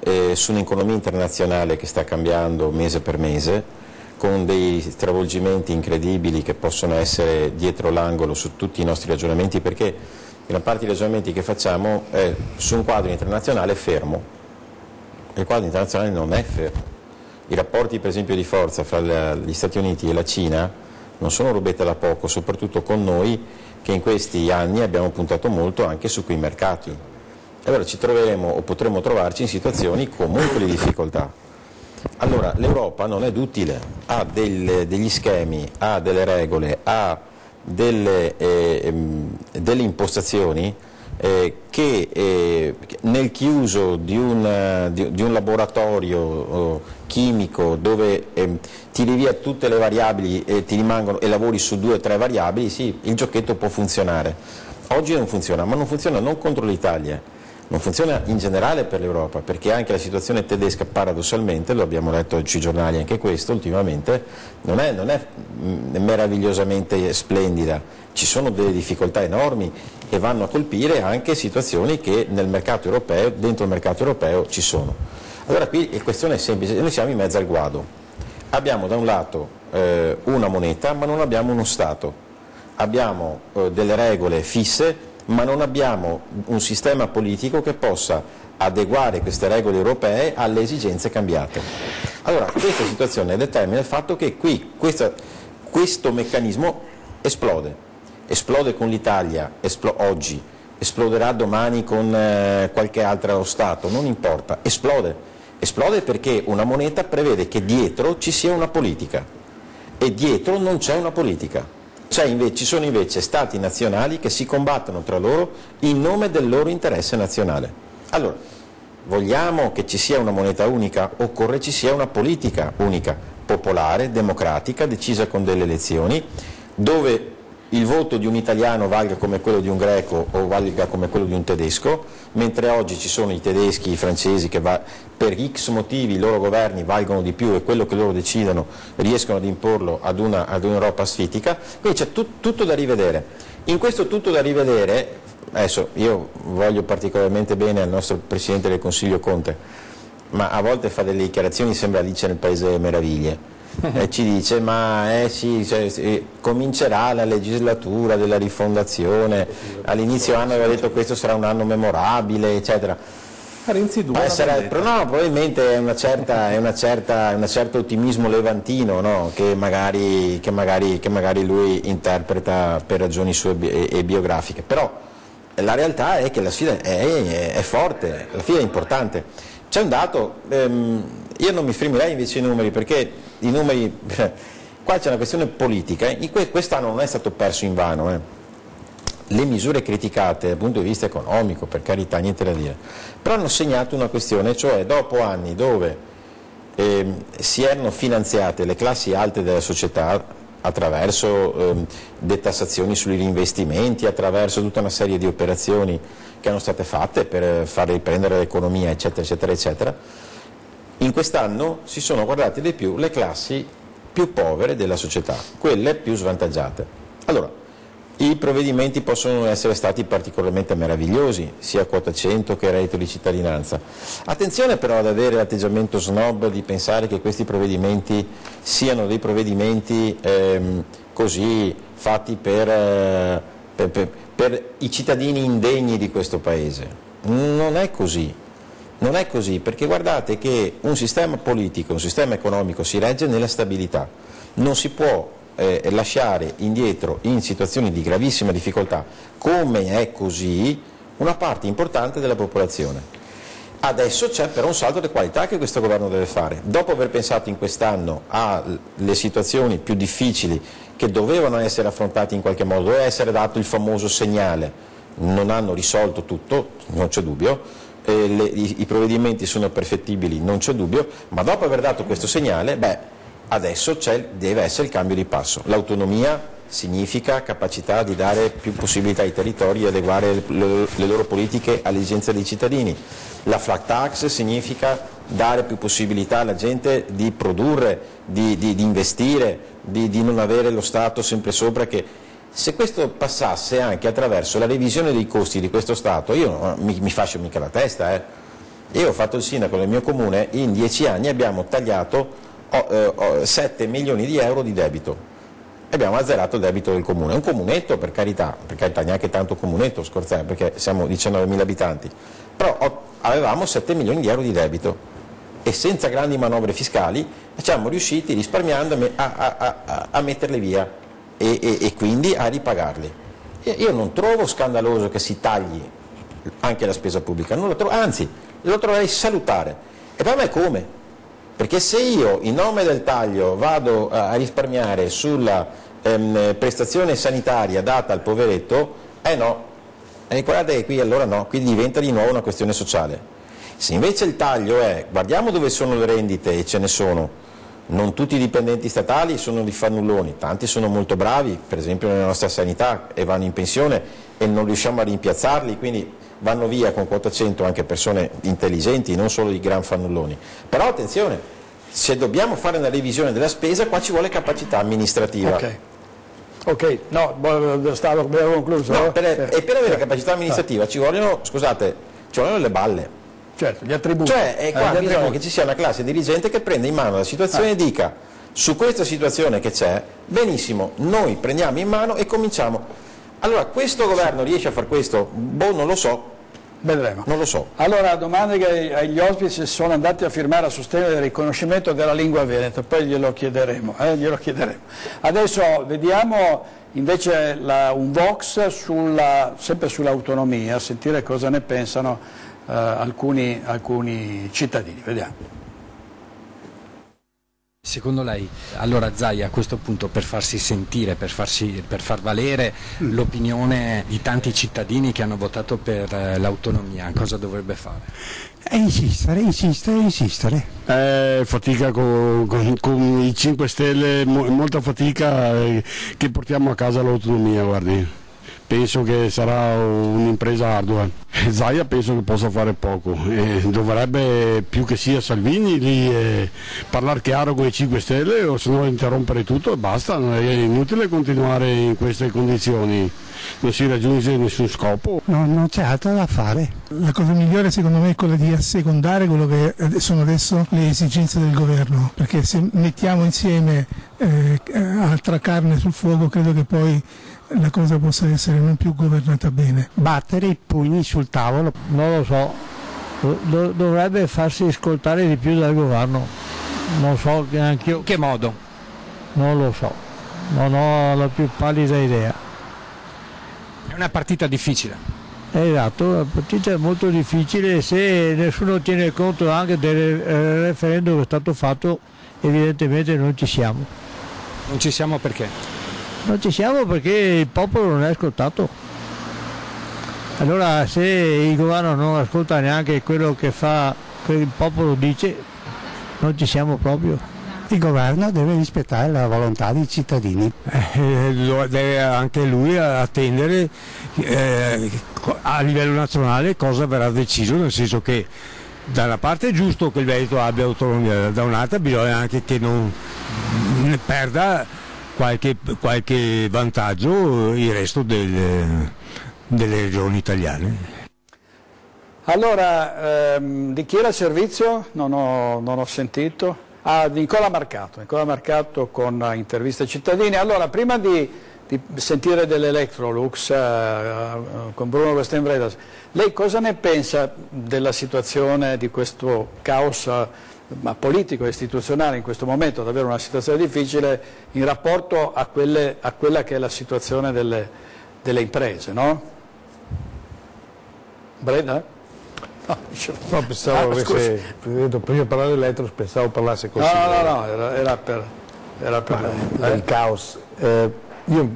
eh, su un'economia internazionale che sta cambiando mese per mese, con dei stravolgimenti incredibili che possono essere dietro l'angolo su tutti i nostri ragionamenti, perché gran parte dei ragionamenti che facciamo è su un quadro internazionale fermo. Il quadro internazionale non è fermo. I rapporti per esempio di forza fra gli Stati Uniti e la Cina non sono rubette da poco, soprattutto con noi che in questi anni abbiamo puntato molto anche su quei mercati. Allora ci troveremo o potremo trovarci in situazioni comunque di difficoltà. Allora l'Europa non è duttile, ha delle- degli schemi, ha delle regole, ha delle, eh, ehm, delle impostazioni eh, che eh, nel chiuso di un, eh, di- di un laboratorio oh, chimico dove ehm, tiri via tutte le variabili e, rimangono, e lavori su due o tre variabili, sì, il giochetto può funzionare. Oggi non funziona, ma non funziona non contro l'Italia, non funziona in generale per l'Europa, perché anche la situazione tedesca paradossalmente, lo abbiamo letto sui giornali anche questo ultimamente, non è, non è mm, meravigliosamente splendida, ci sono delle difficoltà enormi e vanno a colpire anche situazioni che nel mercato europeo, dentro il mercato europeo ci sono. Allora qui la questione è semplice, noi siamo in mezzo al guado, abbiamo da un lato eh, una moneta ma non abbiamo uno Stato, abbiamo eh, delle regole fisse ma non abbiamo un sistema politico che possa adeguare queste regole europee alle esigenze cambiate. Allora, questa situazione determina il fatto che qui questa- questo meccanismo esplode, esplode con l'Italia esplo- oggi, esploderà domani con eh, qualche altro Stato, non importa, esplode. Esplode perché una moneta prevede che dietro ci sia una politica e dietro non c'è una politica. Invece- ci sono invece stati nazionali che si combattono tra loro in nome del loro interesse nazionale. Allora, vogliamo che ci sia una moneta unica? Occorre ci sia una politica unica, popolare, democratica, decisa con delle elezioni, dove il voto di un italiano valga come quello di un greco o valga come quello di un tedesco, mentre oggi ci sono i tedeschi, i francesi che va, per X motivi i loro governi valgono di più e quello che loro decidono riescono ad imporlo ad, un'Europa asfitica, quindi c'è tut, tutto da rivedere. In questo tutto da rivedere, adesso io voglio particolarmente bene al nostro Presidente del Consiglio Conte, ma a volte fa delle dichiarazioni sembra Alice nel Paese delle Meraviglie e ci dice ma eh, sì, cioè, eh, comincerà la legislatura della rifondazione, all'inizio anno aveva detto questo sarà un anno memorabile, eccetera. Renzi 2 sarà, però no, probabilmente è una certa, è una certa, un certo ottimismo levantino no? che, magari, che, magari, che, magari, lui interpreta per ragioni sue e, e biografiche, però la realtà è che la sfida è, è, è forte, la sfida è importante. C'è un dato, ehm, io non mi fermerei invece ai numeri perché i numeri, <laughs> qua c'è una questione politica, eh. quest'anno non è stato perso in vano, eh. Le misure criticate dal punto di vista economico, per carità, niente da dire, però hanno segnato una questione, cioè dopo anni dove eh, si erano finanziate le classi alte della società attraverso eh, detassazioni sugli investimenti, attraverso tutta una serie di operazioni che erano state fatte per far riprendere l'economia, eccetera, eccetera, eccetera, in quest'anno si sono guardate di più le classi più povere della società, quelle più svantaggiate. Allora, i provvedimenti possono essere stati particolarmente meravigliosi, sia quota 100 che reddito di cittadinanza. Attenzione però ad avere l'atteggiamento snob di pensare che questi provvedimenti siano dei provvedimenti ehm, così fatti per, eh, per, per, per i cittadini indegni di questo Paese. Non è così. Non è così, perché guardate che un sistema politico, un sistema economico si regge nella stabilità, non si può eh, lasciare indietro in situazioni di gravissima difficoltà, come è così, una parte importante della popolazione. Adesso c'è però un salto di qualità che questo governo deve fare. Dopo aver pensato in quest'anno alle situazioni più difficili che dovevano essere affrontate in qualche modo, doveva essere dato il famoso segnale, non hanno risolto tutto, non c'è dubbio, eh, le, i, i, provvedimenti sono perfettibili, non c'è dubbio, ma dopo aver dato questo segnale, beh, adesso deve essere il cambio di passo. L'autonomia significa capacità di dare più possibilità ai territori di adeguare le, le loro politiche alle esigenze dei cittadini. La flat tax significa dare più possibilità alla gente di produrre, di, di, di investire, di, di non avere lo Stato sempre sopra che se questo passasse anche attraverso la revisione dei costi di questo Stato, io mi, mi faccio mica la testa, eh. io ho fatto il sindaco del mio comune, in dieci anni abbiamo tagliato eh, 7 milioni di euro di debito, abbiamo azzerato il debito del comune, un comunetto per carità, per carità neanche tanto comunetto, scorzare, perché siamo 19.000 abitanti, però avevamo 7 milioni di euro di debito e senza grandi manovre fiscali siamo riusciti risparmiando a, a, a, a metterle via e, e, e quindi a ripagarli. Io non trovo scandaloso che si tagli anche la spesa pubblica, trovo, anzi lo troverei salutare. E per me come? Perché se io in nome del taglio vado a risparmiare sulla ehm, prestazione sanitaria data al poveretto, eh no, e guardate qui allora no, qui diventa di nuovo una questione sociale. Se invece il taglio è guardiamo dove sono le rendite e ce ne sono, non tutti i dipendenti statali sono di fannulloni, tanti sono molto bravi, per esempio nella nostra sanità, e vanno in pensione e non riusciamo a rimpiazzarli, quindi vanno via con quota 100 anche persone intelligenti, non solo di gran fannulloni. Però attenzione, se dobbiamo fare una revisione della spesa, qua ci vuole capacità amministrativa. Okay. Ok, no, stavo abbiamo concluso. No, per, e per avere capacità amministrativa ci vogliono, scusate, ci vogliono le balle. Certo, gli attributi. Cioè, è qua eh, bisogna che ci sia una classe dirigente che prenda in mano la situazione e dica su questa situazione che c'è, benissimo, noi prendiamo in mano e cominciamo. Allora, questo governo riesce a fare questo? Boh, non lo so. Vedremo. Non lo so. Allora, domande che agli ospiti sono andati a firmare a sostegno del riconoscimento della lingua veneta, poi glielo chiederemo. Eh, glielo chiederemo. Adesso vediamo invece la, un Vox sulla, sempre sull'autonomia, sentire cosa ne pensano eh, alcuni, alcuni cittadini. Vediamo. Secondo lei, allora Zai a questo punto per farsi sentire, per, farsi, per far valere mm. l'opinione di tanti cittadini che hanno votato per eh, l'autonomia, cosa dovrebbe fare? E insistere, insistere, insistere. Eh, fatica con, con, con, i 5 Stelle, molta fatica eh, che portiamo a casa l'autonomia, guardi penso che sarà un'impresa ardua. <laughs> Zaia penso che possa fare poco, e dovrebbe più che sia Salvini lì eh, parlare chiaro con i 5 Stelle o se no interrompere tutto e basta, è inutile continuare in queste condizioni, non si raggiunge nessun scopo. No, non c'è altro da fare. La cosa migliore secondo me è quella di assecondare quello che sono adesso le esigenze del governo, perché se mettiamo insieme eh, altra carne sul fuoco credo che poi la cosa possa essere non più governata bene. Battere i pugni sul tavolo? Non lo so, Do- dovrebbe farsi ascoltare di più dal governo, non so neanche io. Che modo? Non lo so, non ho la più pallida idea. È una partita difficile. Esatto, la partita è molto difficile se nessuno tiene conto anche del referendum che è stato fatto, evidentemente non ci siamo. Non ci siamo perché? Non ci siamo perché il popolo non è ascoltato. Allora se il governo non ascolta neanche quello che fa, che il popolo dice, non ci siamo proprio. Il governo deve rispettare la volontà dei cittadini. Eh, deve anche lui attendere eh, a livello nazionale cosa verrà deciso, nel senso che da una parte è giusto che il Veneto abbia autonomia, da un'altra bisogna anche che non ne perda qualche, qualche vantaggio il resto del, delle regioni italiane. Allora, ehm, di chi era il servizio? Non ho, non ho sentito. Ah, di Nicola Marcato, Nicola Marcato con interviste cittadine. Allora, prima di, di sentire dell'Electrolux eh, con Bruno Westenbredas, lei cosa ne pensa della situazione di questo caos ma politico e istituzionale in questo momento davvero una situazione difficile in rapporto a, quelle, a quella che è la situazione delle, delle imprese, no? Breda? No, no pensavo ah, avesse, prima di parlare dell'Etros pensavo parlasse così. No, no, no, era, era per, era per lei. Il caos. Eh, io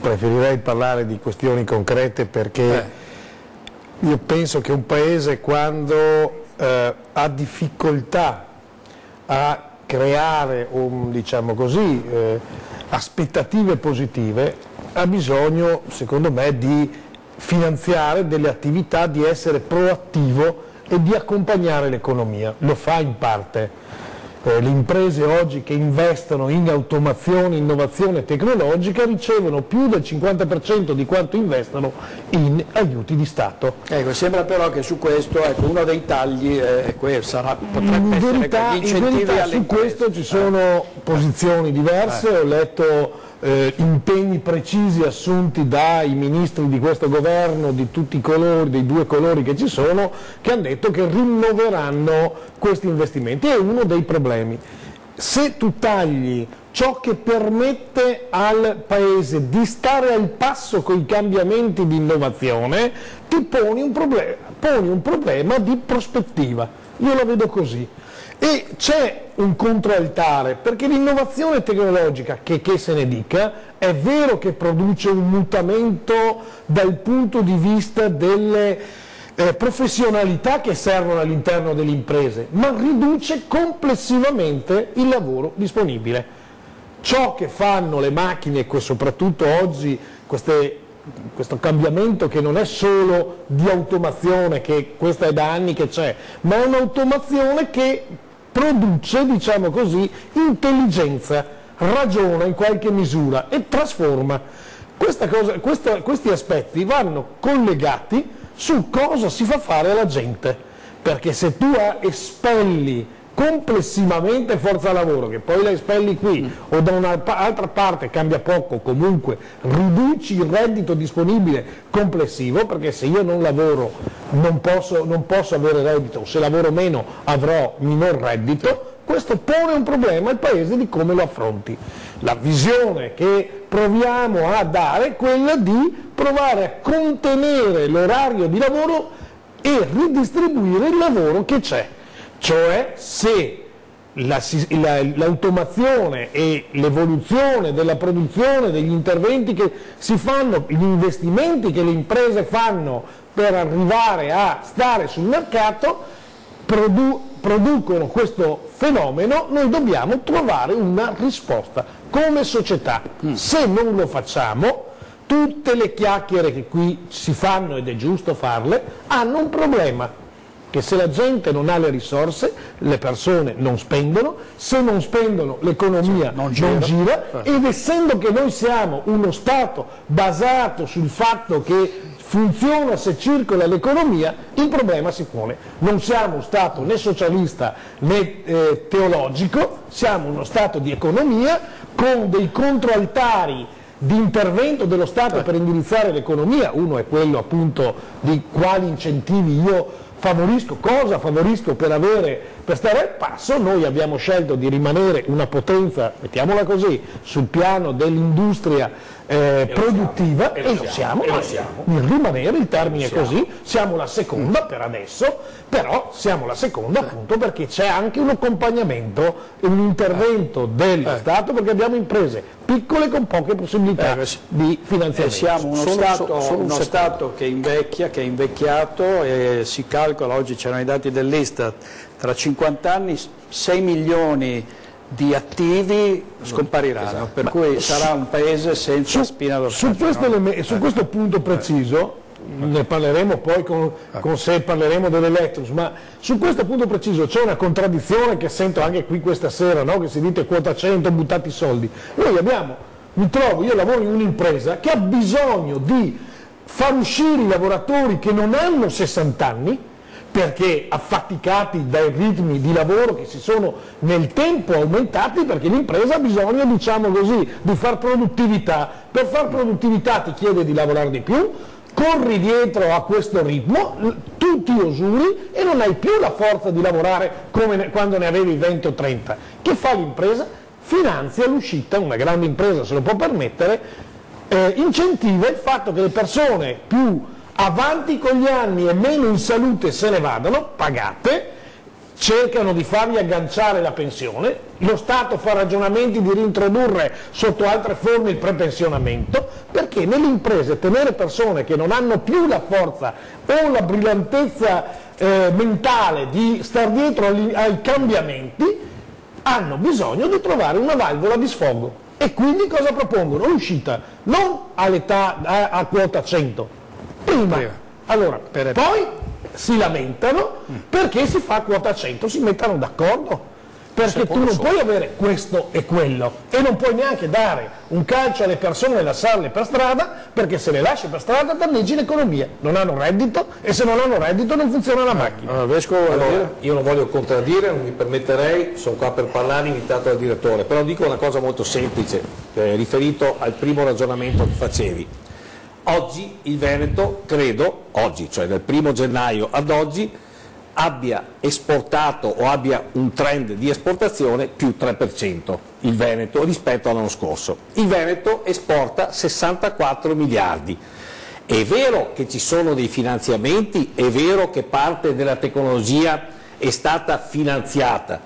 preferirei parlare di questioni concrete perché eh. io penso che un paese quando eh, ha difficoltà a creare un, diciamo così, eh, aspettative positive, ha bisogno, secondo me, di finanziare delle attività, di essere proattivo e di accompagnare l'economia. Lo fa in parte eh, le imprese oggi che investono in automazione, innovazione tecnologica ricevono più del 50% di quanto investono in aiuti di Stato. Ecco, sembra però che su questo ecco, uno dei tagli eh, sarà, potrebbe in essere verità, gli incentivi in verità su questo ci sono eh. posizioni diverse, eh. ho letto eh, impegni precisi assunti dai ministri di questo governo, di tutti i colori, dei due colori che ci sono, che hanno detto che rinnoveranno questi investimenti. È uno dei problemi. Se tu tagli ciò che permette al Paese di stare al passo con i cambiamenti di innovazione, ti poni un, problem poni un problema di prospettiva. Io la vedo così. E c'è un controaltare, perché l'innovazione tecnologica, che, che, se ne dica, è vero che produce un mutamento dal punto di vista delle eh, professionalità che servono all'interno delle imprese, ma riduce complessivamente il lavoro disponibile. Ciò che fanno le macchine, soprattutto oggi queste questo cambiamento che non è solo di automazione, che questa è da anni che c'è, ma è un'automazione che produce, diciamo così, intelligenza, ragiona in qualche misura e trasforma. Cosa, questa, questi aspetti vanno collegati su cosa si fa fare alla gente, perché se tu espelli complessivamente forza lavoro, che poi la espelli qui o da un'altra parte cambia poco, comunque riduci il reddito disponibile complessivo, perché se io non lavoro non posso, non posso avere reddito, se lavoro meno avrò minor reddito, questo pone un problema al Paese di come lo affronti. La visione che proviamo a dare è quella di provare a contenere l'orario di lavoro e ridistribuire il lavoro che c'è. Cioè se la- la- l'automazione e l'evoluzione della produzione, degli interventi che si fanno, gli investimenti che le imprese fanno per arrivare a stare sul mercato, produ- producono questo fenomeno, noi dobbiamo trovare una risposta come società. Se non lo facciamo, tutte le chiacchiere che qui si fanno, ed è giusto farle, hanno un problema che se la gente non ha le risorse, le persone non spendono, se non spendono l'economia non gira, gira. ed essendo che noi siamo uno Stato basato sul fatto che funziona se circola l'economia, il problema si pone. Non siamo uno Stato né socialista né eh, teologico, siamo uno Stato di economia con dei controaltari di intervento dello Stato per indirizzare l'economia, uno è quello appunto di quali incentivi io favorisco, cosa favorisco per, avere, per stare al passo, noi abbiamo scelto di rimanere una potenza, mettiamola così, sul piano dell'industria eh, produttiva e lo siamo, e lo ma siamo. il rimanere, il termine è Siamo. così, siamo la seconda per adesso, però siamo la seconda appunto perché c'è anche un accompagnamento e un intervento dello Stato perché abbiamo imprese piccole con poche possibilità di Eh, finanziamento. siamo uno, Solo- stato, solo un uno. Stato che invecchia, che è invecchiato e si calcola, oggi c'erano i dati dell'Istat, tra 50 anni 6 milioni di attivi scompariranno, per Ma cui su- sarà un paese senza spina dorsale. Su questo, eleme- su questo punto preciso, ne parleremo poi con, con se parleremo dell'Electrus, ma su questo punto preciso c'è una contraddizione che sento anche qui questa sera, no? che si dite quota 100, buttati i soldi. Noi abbiamo, mi trovo, io lavoro in un'impresa che ha bisogno di far uscire i lavoratori che non hanno 60 anni, perché affaticati dai ritmi di lavoro che si sono nel tempo aumentati, perché l'impresa ha bisogno, diciamo così, di far produttività. Per far produttività ti chiede di lavorare di più, corri dietro a questo ritmo, tu ti usuri e non hai più la forza di lavorare come quando ne avevi 20 o 30. Che fa l'impresa? Finanzia l'uscita, una grande impresa se lo può permettere, eh, incentiva il fatto che le persone più avanti con gli anni e meno in salute se ne vadano, pagate, cercano di fargli agganciare la pensione, lo Stato fa ragionamenti di reintrodurre sotto altre forme il prepensionamento, perché nelle imprese tenere persone che non hanno più la forza o la brillantezza eh, mentale di star dietro agli- ai cambiamenti, hanno bisogno di trovare una valvola di sfogo. E quindi cosa propongono? L'uscita, non a, a quota 100, prima. Allora, poi si lamentano perché si fa quota 100, si mettano d'accordo. Perché tu non puoi avere questo e quello e non puoi neanche dare un calcio alle persone e lasciarle per strada perché se le lasci per strada danneggi l'economia, non hanno reddito e se non hanno reddito non funziona la macchina. Allora, io non voglio contraddire, non mi permetterei, sono qua per parlare invitato dal direttore, però dico una cosa molto semplice, eh, riferito al primo ragionamento che facevi. Oggi il Veneto, credo, oggi, cioè dal primo gennaio ad oggi, abbia esportato o abbia un trend di esportazione più 3% il Veneto rispetto all'anno scorso. Il Veneto esporta 64 miliardi. È vero che ci sono dei finanziamenti, è vero che parte della tecnologia è stata finanziata,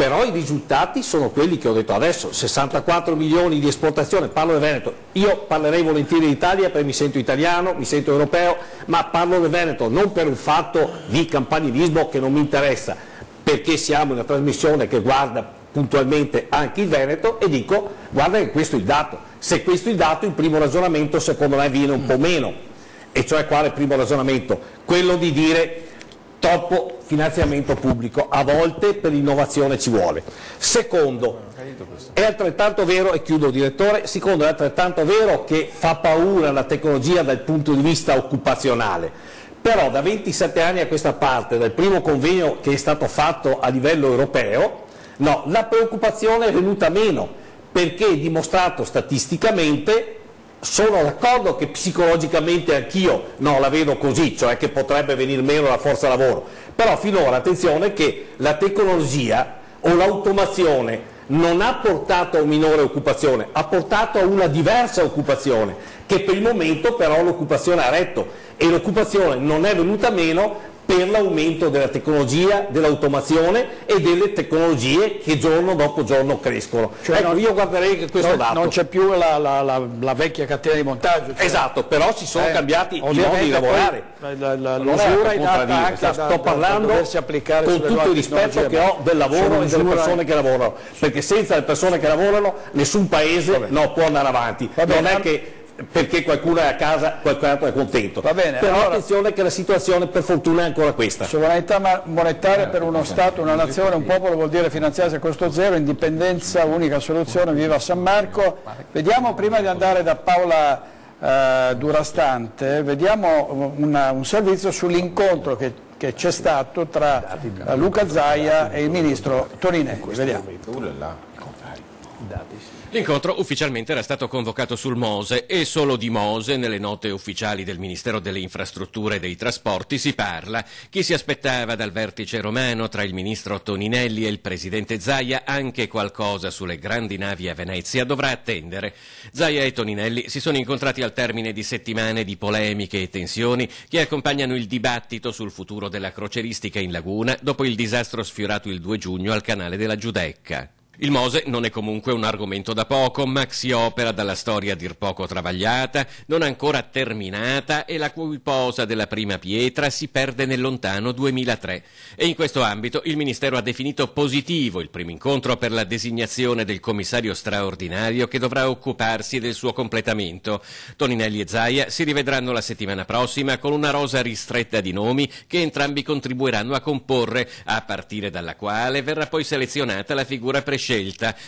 però i risultati sono quelli che ho detto adesso, 64 milioni di esportazione, parlo del Veneto, io parlerei volentieri d'Italia perché mi sento italiano, mi sento europeo, ma parlo del Veneto non per un fatto di campanilismo che non mi interessa, perché siamo una trasmissione che guarda puntualmente anche il Veneto e dico guarda che questo è il dato, se questo è il dato il primo ragionamento secondo me viene un po' meno, e cioè quale primo ragionamento? Quello di dire troppo finanziamento pubblico, a volte per l'innovazione ci vuole. Secondo, è altrettanto vero, e chiudo direttore, secondo è altrettanto vero che fa paura la tecnologia dal punto di vista occupazionale, però da 27 anni a questa parte, dal primo convegno che è stato fatto a livello europeo, no, la preoccupazione è venuta meno, perché è dimostrato statisticamente sono d'accordo che psicologicamente anch'io no, la vedo così, cioè che potrebbe venire meno la forza lavoro, però finora attenzione che la tecnologia o l'automazione non ha portato a minore occupazione, ha portato a una diversa occupazione, che per il momento però l'occupazione ha retto. E l'occupazione non è venuta meno per l'aumento della tecnologia, dell'automazione e delle tecnologie che giorno dopo giorno crescono. Cioè ecco, non- io guarderei questo non, dato. non c'è più la, la- la- la vecchia catena di montaggio. cioè- Esatto, però si sono Eh, cambiati i modi di lavorare. l'usura è data anche sto da- da- da parlando applicare con tutto il rispetto che ho del lavoro e delle persone che lavorano, perché senza le persone che lavorano nessun paese no, può andare avanti. bene, non è che perché qualcuno è a casa qualcun altro è contento. bene, Però allora- attenzione che la situazione per fortuna è ancora questa. Sovranità monetaria per uno Stato, una nazione, un popolo vuol dire finanziarsi a costo zero, indipendenza, unica soluzione, viva San Marco. Vediamo prima di andare da Paola eh, Durastante, vediamo una- un servizio sull'incontro che, che c'è stato tra eh, Luca Zaia e il ministro Toninelli. Vediamo. L'incontro ufficialmente era stato convocato sul Mose e solo di Mose nelle note ufficiali del Ministero delle Infrastrutture e dei Trasporti si parla. Chi si aspettava dal vertice romano tra il ministro Toninelli e il presidente Zaia anche qualcosa sulle grandi navi a Venezia dovrà attendere. Zaia e Toninelli si sono incontrati al termine di settimane di polemiche e tensioni che accompagnano il dibattito sul futuro della croceristica in laguna dopo il disastro sfiorato il 2 giugno al canale della Giudecca. Il Mose non è comunque un argomento da poco, ma si opera dalla storia a dir poco travagliata, non ancora terminata e la cui posa della prima pietra si perde nel lontano 2003. E in questo ambito il Ministero ha definito positivo il primo incontro per la designazione del commissario straordinario che dovrà occuparsi del suo completamento. Toninelli e Zaia si rivedranno la settimana prossima con una rosa ristretta di nomi che entrambi contribuiranno a comporre, a partire dalla quale verrà poi selezionata la figura prescelta,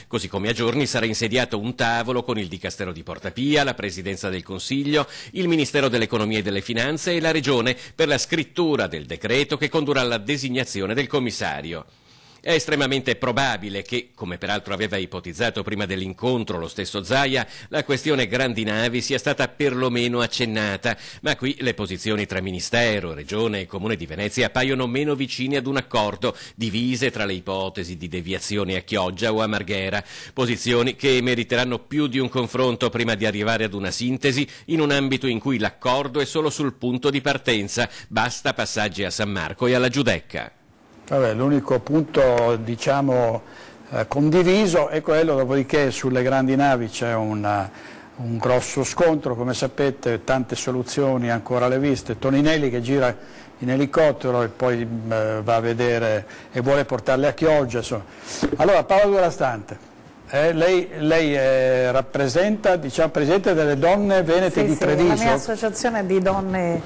così come a giorni sarà insediato un tavolo con il Dicastero di Portapia, la Presidenza del Consiglio, il Ministero dell'Economia e delle Finanze e la Regione per la scrittura del decreto che condurrà alla designazione del commissario. È estremamente probabile che, come peraltro aveva ipotizzato prima dell'incontro lo stesso Zaia, la questione grandi navi sia stata perlomeno accennata, ma qui le posizioni tra Ministero, Regione e Comune di Venezia appaiono meno vicine ad un accordo, divise tra le ipotesi di deviazione a Chioggia o a Marghera, posizioni che meriteranno più di un confronto prima di arrivare ad una sintesi in un ambito in cui l'accordo è solo sul punto di partenza, basta passaggi a San Marco e alla Giudecca. L'unico punto diciamo, eh, condiviso è quello, dopodiché sulle grandi navi c'è una- un grosso scontro, come sapete tante soluzioni ancora alle viste, Toninelli che gira in elicottero e poi eh, va a vedere e vuole portarle a Chioggia. Allora Paolo Durastante, eh, lei, lei eh, rappresenta, diciamo, presidente delle donne venete Sì, di sì, Treviso. la mia associazione di donne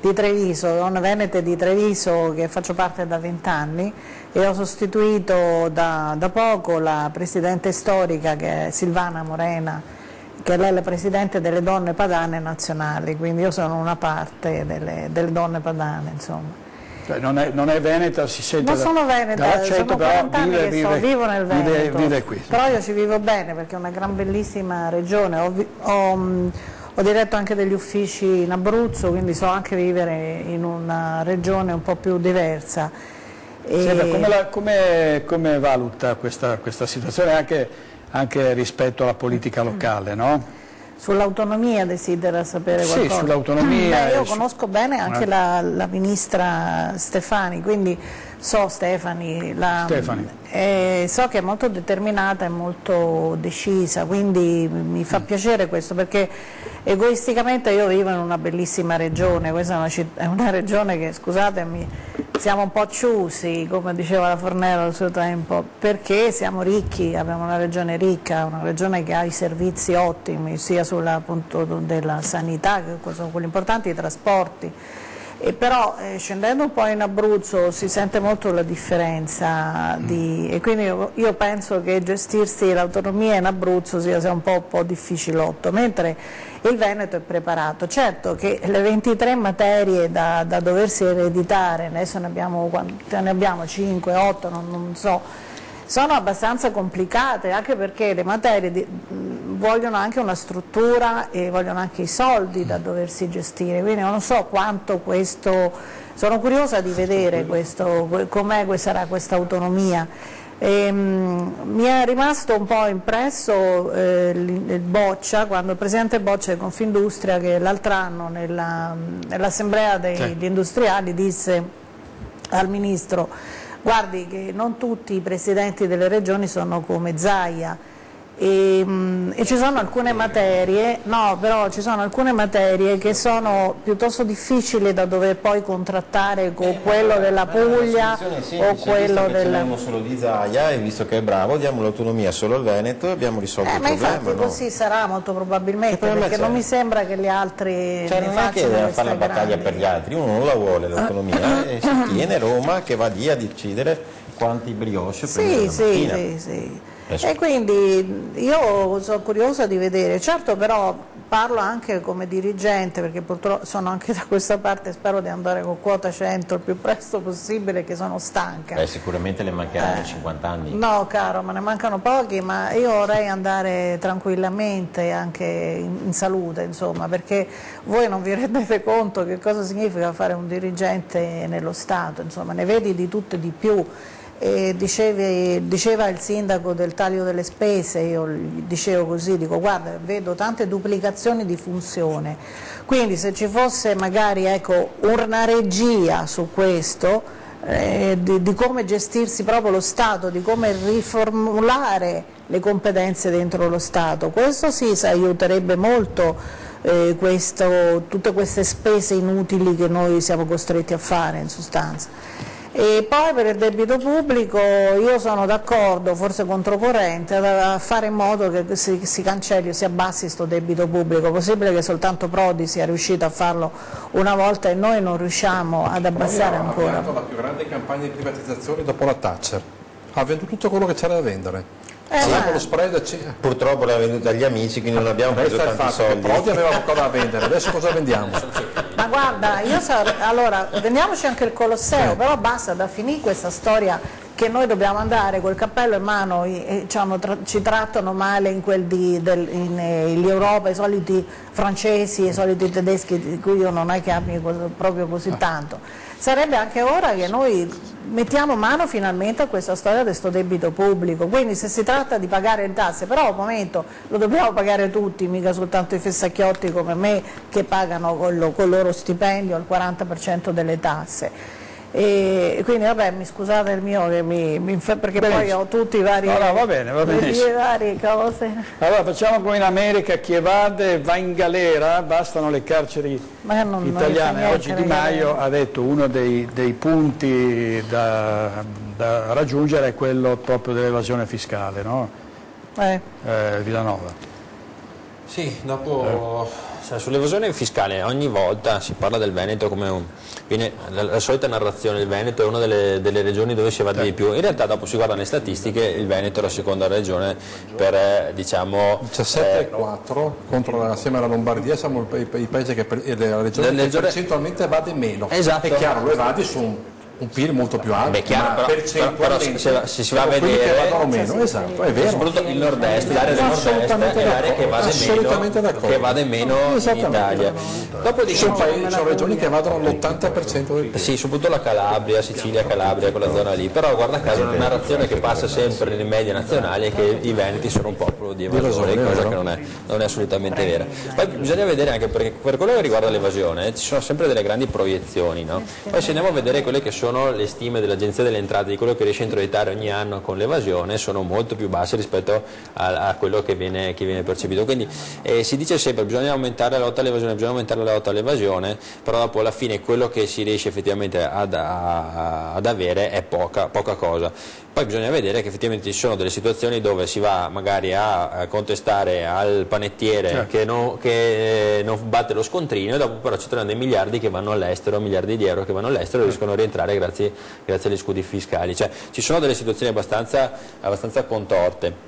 di Treviso, Donne Venete di Treviso, che faccio parte da vent'anni e ho sostituito da, da poco la presidente storica che è Silvana Morena, che lei è la presidente delle donne padane nazionali, quindi io sono una parte delle, delle donne padane. Insomma. Cioè, non, è, non è veneta, si sente Non da- sono veneta, dall'accento, però 40 anni vive, vive- vivo nel vive- Veneto, vive qui. però io ci vivo bene perché è una gran bellissima regione, ho, ho, mh, ho diretto anche degli uffici in Abruzzo, quindi so anche vivere in una regione un po' più diversa. E- Senta, come, la- come- come valuta questa, questa situazione anche, anche rispetto alla politica locale? No? Sull'autonomia desidera sapere Sì, qualcosa? sull'autonomia Beh, io conosco bene anche Eh. la, la ministra Stefani, quindi so Stefani, la- Stefani. eh, so che è molto determinata e molto decisa, quindi mi Mm. fa piacere questo perché egoisticamente io vivo in una bellissima regione, questa è una, citt- è una regione che, scusatemi, siamo un po' ciusi, come diceva la Fornero al suo tempo, perché siamo ricchi, abbiamo una regione ricca, una regione che ha i servizi ottimi, sia sulla appunto della sanità, che sono quelli importanti, i trasporti. E però eh, scendendo un po' in Abruzzo si sente molto la differenza di- e quindi io, io penso che gestirsi l'autonomia in Abruzzo sia, sia un po', un po' difficilotto, mentre il Veneto è preparato. Certo che le 23 materie da, da doversi ereditare, adesso ne abbiamo, ne abbiamo 5, 8, non, non so, sono abbastanza complicate anche perché le materie di- vogliono anche una struttura e vogliono anche i soldi da doversi gestire, quindi non so quanto questo, sono curiosa di vedere questo, com'è sarà questa autonomia. Ehm, mi è rimasto un po' impresso eh, il Boccia, quando il Presidente Boccia di Confindustria che l'altro anno nella- nell'assemblea degli Sì. industriali disse al Ministro, guardi che non tutti i Presidenti delle Regioni sono come Zaia e, mh, e, ci sono alcune materie, no, però ci sono alcune materie che sono piuttosto difficili da dover poi contrattare con eh, quello della Puglia o quello del... Parliamo solo di Zaia e visto che è bravo diamo l'autonomia solo al Veneto e abbiamo risolto eh, il ma problema. infatti no? così sarà molto probabilmente perché non mi sembra che gli altri cioè, non è che deve fare la battaglia grandi. per gli altri, uno non la vuole l'autonomia e si tiene Roma che va lì a decidere quanti brioche Sì, sì, sì, sì. E quindi io sono curiosa di vedere, certo però parlo anche come dirigente perché purtroppo sono anche da questa parte, spero di andare con quota 100 il più presto possibile che sono stanca. Beh, sicuramente le mancheranno 50 anni. No caro, me ne mancano pochi, ma io vorrei andare tranquillamente anche in, in salute, insomma, perché voi non vi rendete <laughs> conto che cosa significa fare un dirigente nello Stato, insomma, ne vedi di tutto e di più. Dicevi- diceva il sindaco del taglio delle spese, io gli dicevo così, dico guarda vedo tante duplicazioni di funzione, quindi se ci fosse magari ecco, una regia su questo, eh, di, di come gestirsi proprio lo Stato, di come riformulare le competenze dentro lo Stato, questo sì aiuterebbe molto eh, questo- tutte queste spese inutili che noi siamo costretti a fare in sostanza. E poi per il debito pubblico io sono d'accordo, forse controcorrente, a fare in modo che si, si cancelli, si abbassi questo debito pubblico. Possibile che soltanto Prodi sia riuscito a farlo una volta e noi non riusciamo ad abbassare Abbiamo ancora. avviato la più grande campagna di privatizzazione dopo la Thatcher. Ha venduto tutto quello che c'era da vendere. Eh, ma- lo spread ci- Purtroppo l'ha venduta agli amici, quindi non abbiamo preso tanti fatto soldi. Prodi aveva qualcosa da vendere, adesso cosa vendiamo? Ma guarda, io so, allora, vendiamoci anche il Colosseo, però basta da finire questa storia che noi dobbiamo andare col cappello in mano diciamo, tra- ci trattano male in quel di, del, in, eh, in Europa, i soliti francesi, i soliti tedeschi di cui io non è che ami proprio così tanto. Sarebbe anche ora che noi mettiamo mano finalmente a questa storia di questo debito pubblico, quindi se si tratta di pagare le tasse, però al momento lo dobbiamo pagare tutti, mica soltanto i fessacchiotti come me che pagano con il loro stipendio il 40% delle tasse. E quindi vabbè, mi scusate il mio che mi, mi perché poi Benissimo. ho tutti i vari, No, no, va bene, va le varie cose. Allora facciamo come in America, chi evade va in galera, bastano le carceri Ma non- non italiane. niente, Oggi Di Maio galere. ha detto uno dei, dei punti da, da raggiungere è quello proprio dell'evasione fiscale, no? Eh. Eh, Villanova. Sì, dopo cioè, sull'evasione fiscale ogni volta si parla del Veneto come un, viene, la, la solita narrazione, il Veneto è una delle, delle regioni dove si evade di più, in realtà dopo si guardano le statistiche, il Veneto è la seconda regione per eh, diciamo... 17 eh, e 4 contro assieme alla Lombardia siamo il, pa- il paese che per- la regione Delle che percentualmente evade meno. Esatto. È chiaro, lo evadi su un, un PIL molto più alto, Beh, chiaro, ma però- percentualmente però se- se si va a vedere- meno, esatto, è vero. Soprattutto il nord-est, l'area del nord-est è l'area che assolutamente meno, che evade meno in. Italia. Dopodiché Ci sono, paesi- ci sono regioni che evadono l'80% del PIL. Sì, soprattutto la Calabria, Sicilia, Calabria, quella zona lì, però guarda caso la narrazione che passa sempre nelle medie nazionali è che i veneti sono un popolo di evasori, cosa che non è, non è assolutamente vera. Poi bisogna vedere anche perché per quello che riguarda l'evasione ci sono sempre delle grandi proiezioni, no? poi se andiamo a vedere quelle che sono le stime dell'Agenzia delle Entrate di quello che riesce a introitare ogni anno con l'evasione sono molto più basse rispetto a, a quello che viene, che viene percepito. Quindi eh, si dice sempre bisogna aumentare la lotta all'evasione, bisogna aumentare la lotta all'evasione, però dopo alla fine quello che si riesce effettivamente ad, a- ad avere è poca, poca cosa. Poi bisogna vedere che effettivamente ci sono delle situazioni dove si va magari a, contestare al panettiere Certo. che, non, che non batte lo scontrino e dopo però ci troviamo dei miliardi che vanno all'estero, miliardi di euro che vanno all'estero e riescono a rientrare grazie, grazie agli scudi fiscali. Cioè, ci sono delle situazioni abbastanza, abbastanza contorte.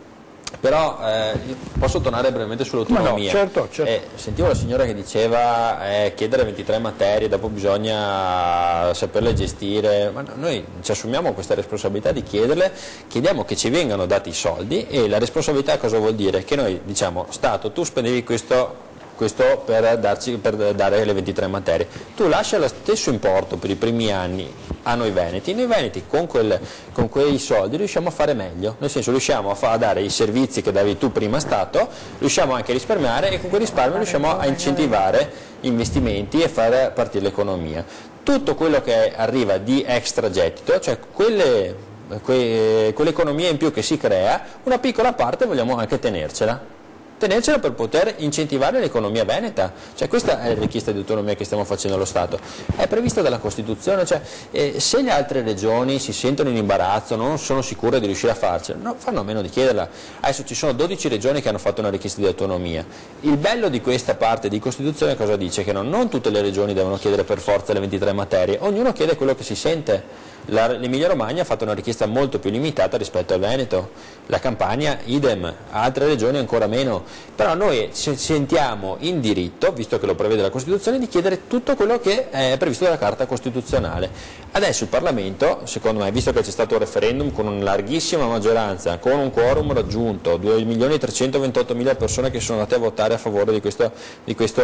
Però eh, posso tornare brevemente sull'autonomia. No, certo, certo. Eh, sentivo la signora che diceva eh, chiedere 23 materie, dopo bisogna saperle gestire, ma no- noi ci assumiamo questa responsabilità di chiederle, chiediamo che ci vengano dati i soldi e la responsabilità cosa vuol dire? Che noi diciamo Stato tu spendevi questo questo per, darci, per dare le 23 materie. Tu lascia lo stesso importo per i primi anni a noi Veneti. Noi Veneti con, quel, con quei soldi riusciamo a fare meglio, nel senso riusciamo a, fa, a dare i servizi che davi tu prima Stato, riusciamo anche a risparmiare e con quel risparmio riusciamo a incentivare investimenti e far partire l'economia. Tutto quello che arriva di extragettito, cioè quelle que, quell'economia in più che si crea, una piccola parte vogliamo anche tenercela tenercela per poter incentivare l'economia veneta. Cioè, questa è la richiesta di autonomia che stiamo facendo allo Stato. È prevista dalla Costituzione, cioè, eh, se le altre regioni si sentono in imbarazzo, non sono sicure di riuscire a farcela, no, fanno a meno di chiederla. Adesso ci sono 12 regioni che hanno fatto una richiesta di autonomia. Il bello di questa parte di Costituzione cosa dice? Che no, non tutte le regioni devono chiedere per forza le 23 materie, ognuno chiede quello che si sente. L'Emilia Romagna ha fatto una richiesta molto più limitata rispetto al Veneto, la Campania idem, altre regioni ancora meno, però noi ci sentiamo in diritto, visto che lo prevede la Costituzione, di chiedere tutto quello che è previsto dalla Carta Costituzionale. Adesso il Parlamento, secondo me, visto che c'è stato un referendum con una larghissima maggioranza, con un quorum raggiunto, 2 milioni e 328 mila persone che sono andate a votare a favore di, questo, di, questo,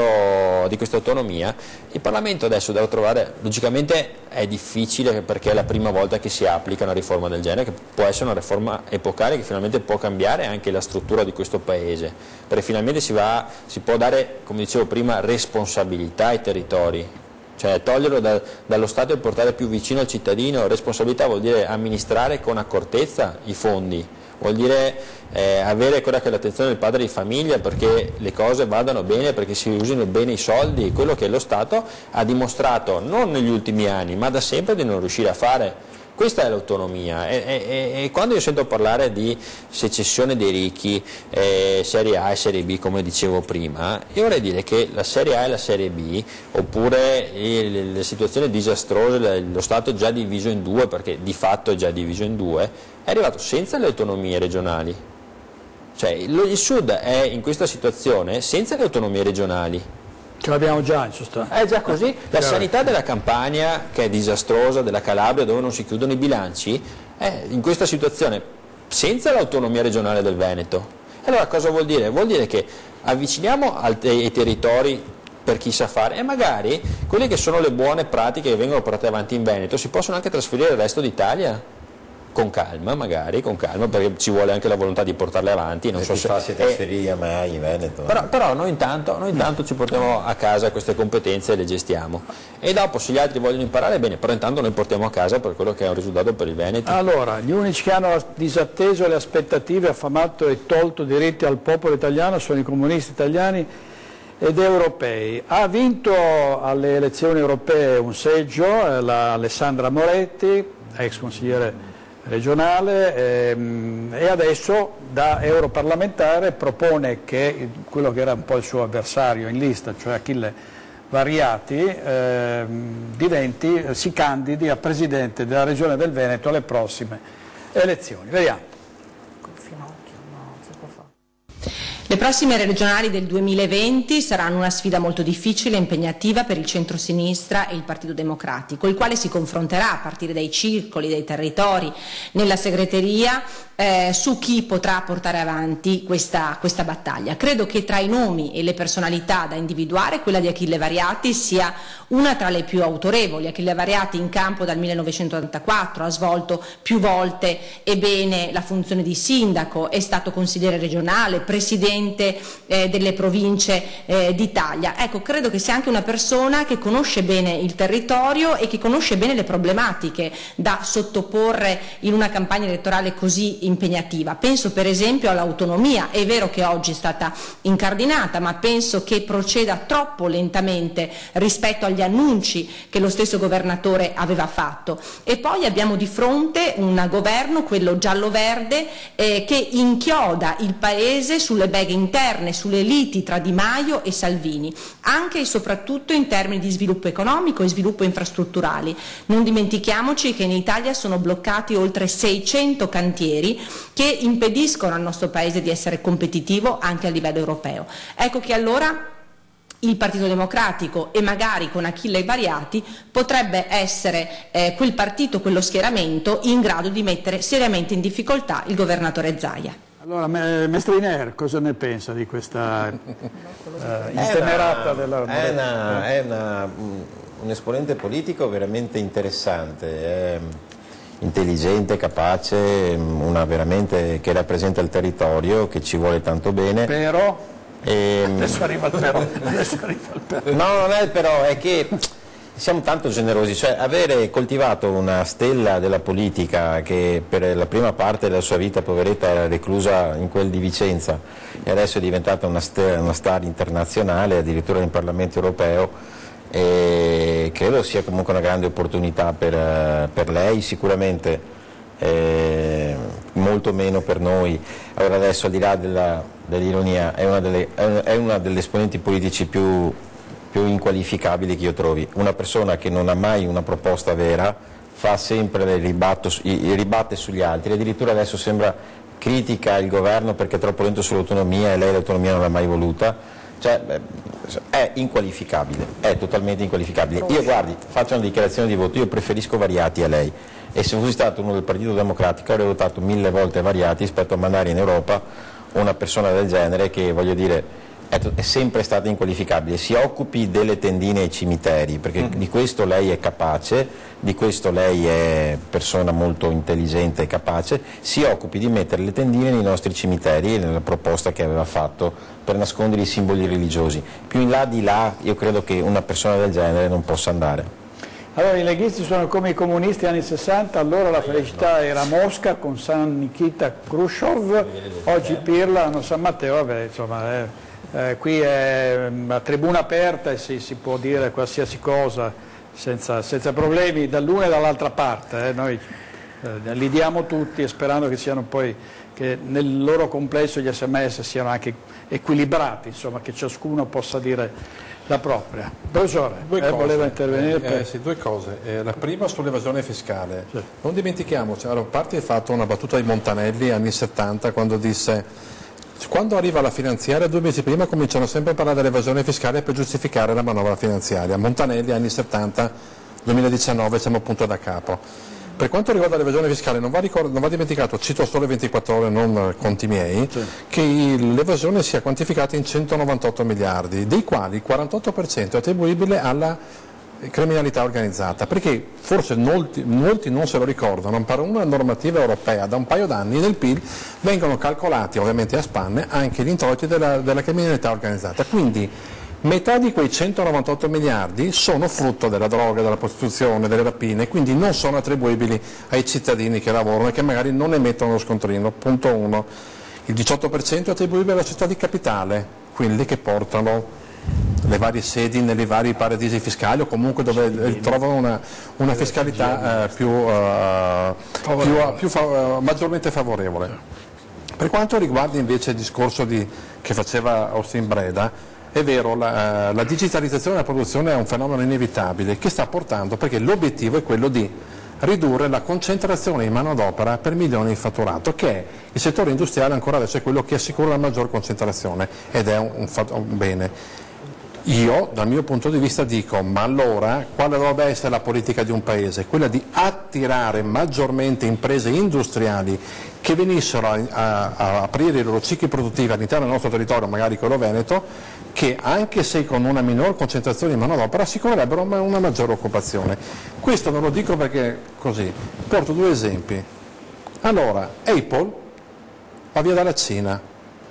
di questa autonomia, il Parlamento adesso deve trovare, logicamente è difficile perché la prima volta che si applica una riforma del genere, che può essere una riforma epocale che finalmente può cambiare anche la struttura di questo Paese, perché finalmente si, va, si può dare, come dicevo prima, responsabilità ai territori, cioè toglierlo da, dallo Stato e portare più vicino al cittadino, responsabilità vuol dire amministrare con accortezza i fondi, vuol dire eh, avere quella che è l'attenzione del padre di famiglia perché le cose vadano bene, perché si usino bene i soldi, quello che lo Stato ha dimostrato non negli ultimi anni ma da sempre di non riuscire a fare. Questa è l'autonomia e, e, e, quando io sento parlare di secessione dei ricchi, eh, serie A e serie B come dicevo prima, io vorrei dire che la serie A e la serie B, oppure le, le situazioni disastrose, lo Stato già diviso in due, perché di fatto è già diviso in due, è arrivato senza le autonomie regionali. Cioè, il Sud è in questa situazione senza le autonomie regionali. Ce l'abbiamo già in sostanza. È già così. La sanità della Campania, che è disastrosa, della Calabria, dove non si chiudono i bilanci, è in questa situazione senza l'autonomia regionale del Veneto. Allora cosa vuol dire? Vuol dire che avviciniamo ai territori per chi sa fare e magari quelle che sono le buone pratiche che vengono portate avanti in Veneto si possono anche trasferire al resto d'Italia con calma magari, con calma perché ci vuole anche la volontà di portarle avanti. Non e so se fa si trasferire a mai in Veneto. Però, però noi, intanto, noi, intanto, ci portiamo a casa queste competenze e le gestiamo. E dopo se gli altri vogliono imparare bene, però intanto noi portiamo a casa per quello che è un risultato per il Veneto. Allora, gli unici che hanno disatteso le aspettative, affamato e tolto diritti al popolo italiano sono i comunisti italiani ed europei. Ha vinto alle elezioni europee un seggio, eh, la Alessandra Moretti, ex consigliere regionale ehm, e adesso da europarlamentare propone che quello che era un po' il suo avversario in lista, cioè Achille Variati, ehm, diventi, si candidi a Presidente della Regione del Veneto alle prossime elezioni. Vediamo. Le prossime regionali del 2020 saranno una sfida molto difficile e impegnativa per il centro-sinistra e il Partito Democratico, il quale si confronterà a partire dai circoli, dai territori, nella segreteria eh, su chi potrà portare avanti questa, questa, battaglia. Credo che tra i nomi e le personalità da individuare quella di Achille Variati sia una tra le più autorevoli. Achille Variati in campo dal 1984 ha svolto più volte e bene la funzione di sindaco, è stato consigliere regionale, presidente eh, delle province eh, d'Italia. Ecco, credo che sia anche una persona che conosce bene il territorio e che conosce bene le problematiche da sottoporre in una campagna elettorale così impegnativa. Penso per esempio all'autonomia, è vero che oggi è stata incardinata, ma penso che proceda troppo lentamente rispetto agli annunci che lo stesso governatore aveva fatto. E poi abbiamo di fronte un governo, quello giallo-verde, eh, che inchioda il Paese sulle beghe interne, sulle liti tra Di Maio e Salvini, anche e soprattutto in termini di sviluppo economico e sviluppo infrastrutturali. Non dimentichiamoci che in Italia sono bloccati oltre 600 cantieri che impediscono al nostro Paese di essere competitivo anche a livello europeo. Ecco che allora il Partito Democratico e magari con Achille Variati potrebbe essere eh, quel partito, quello schieramento in grado di mettere seriamente in difficoltà il governatore Zaia. Allora, Mestriner, cosa ne pensa di questa eh, intemerata della... È una, è una un esponente politico veramente interessante, è intelligente, capace, una veramente che rappresenta il territorio, che ci vuole tanto bene. Però? E, Adesso arriva il però. Arriva il però. No, non è il però, è che siamo tanto generosi, cioè avere coltivato una stella della politica che per la prima parte della sua vita poveretta era reclusa in quel di Vicenza e adesso è diventata una, una star internazionale, addirittura in Parlamento europeo, e credo sia comunque una grande opportunità per, per lei, sicuramente eh, molto meno per noi. Allora adesso al di là dell'ironia è una delle, è una degli esponenti politici più più inqualificabili che io trovi. Una persona che non ha mai una proposta vera, fa sempre ribatto, ribatte sugli altri, addirittura adesso sembra critica il governo perché è troppo lento sull'autonomia e lei l'autonomia non l'ha mai voluta. Cioè, è inqualificabile, è totalmente inqualificabile. Io guardi, faccio una dichiarazione di voto, io preferisco Variati a lei e se fossi stato uno del Partito Democratico avrei votato mille volte Variati rispetto a mandare in Europa una persona del genere che voglio dire è sempre stata inqualificabile, si occupi delle tendine ai cimiteri, perché mm. di questo lei è capace, di questo lei è persona molto intelligente e capace, si occupi di mettere le tendine nei nostri cimiteri nella proposta che aveva fatto per nascondere i simboli religiosi. Più in là di là io credo che una persona del genere non possa andare. Allora i leghisti sono come i comunisti anni 60, allora la felicità era Mosca con San Nikita Khrushchev, oggi Pirla hanno San Matteo, vabbè insomma... È eh, eh, qui è una tribuna aperta e si, si può dire qualsiasi cosa senza, senza problemi dall'una e dall'altra parte. Eh. Noi eh, li diamo tutti e sperando che, siano poi, che nel loro complesso gli sms siano anche equilibrati, insomma, che ciascuno possa dire la propria. Professore, eh, voleva intervenire? Per... Eh, sì, due cose. Eh, la prima sull'evasione fiscale. Sì. Non dimentichiamoci, allora, a parte il fatto una battuta di Montanelli anni 70 quando disse quando arriva la finanziaria, due mesi prima cominciano sempre a parlare dell'evasione fiscale per giustificare la manovra finanziaria. Montanelli, anni 70, 2019, siamo appunto da capo. Per quanto riguarda l'evasione fiscale non va, ricordo, non va, dimenticato, cito solo 24 ore, non conti miei, sì. che l'evasione sia quantificata in 198 miliardi, dei quali il 48% è attribuibile alla criminalità organizzata, perché forse molti, molti, non se lo ricordano, per una normativa europea da un paio d'anni nel PIL vengono calcolati ovviamente a spanne anche gli introiti della, della criminalità organizzata, quindi metà di quei 198 miliardi sono frutto della droga, della prostituzione, delle rapine, quindi non sono attribuibili ai cittadini che lavorano e che magari non emettono lo scontrino, punto 1. Il 18% è attribuibile alla città di capitale, quelli che portano le varie sedi nelle vari paradisi fiscali o comunque dove eh, trovano una, una fiscalità eh, più, uh, più, più fa maggiormente favorevole. Per quanto riguarda invece il discorso di, che faceva Austin Breda, è vero, la, la digitalizzazione della produzione è un fenomeno inevitabile che sta portando, perché l'obiettivo è quello di ridurre la concentrazione di manodopera per milioni di fatturato, che è il settore industriale ancora adesso è quello che assicura la maggior concentrazione ed è un, un, un bene. Io, dal mio punto di vista, dico, ma allora quale dovrebbe essere la politica di un Paese? Quella di attirare maggiormente imprese industriali che venissero a, a, a aprire i loro cicli produttivi all'interno del nostro territorio, magari quello veneto, che anche se con una minor concentrazione di manodopera assicurerebbero una maggiore occupazione. Questo non lo dico perché così, porto due esempi. Allora, Apple va via dalla Cina,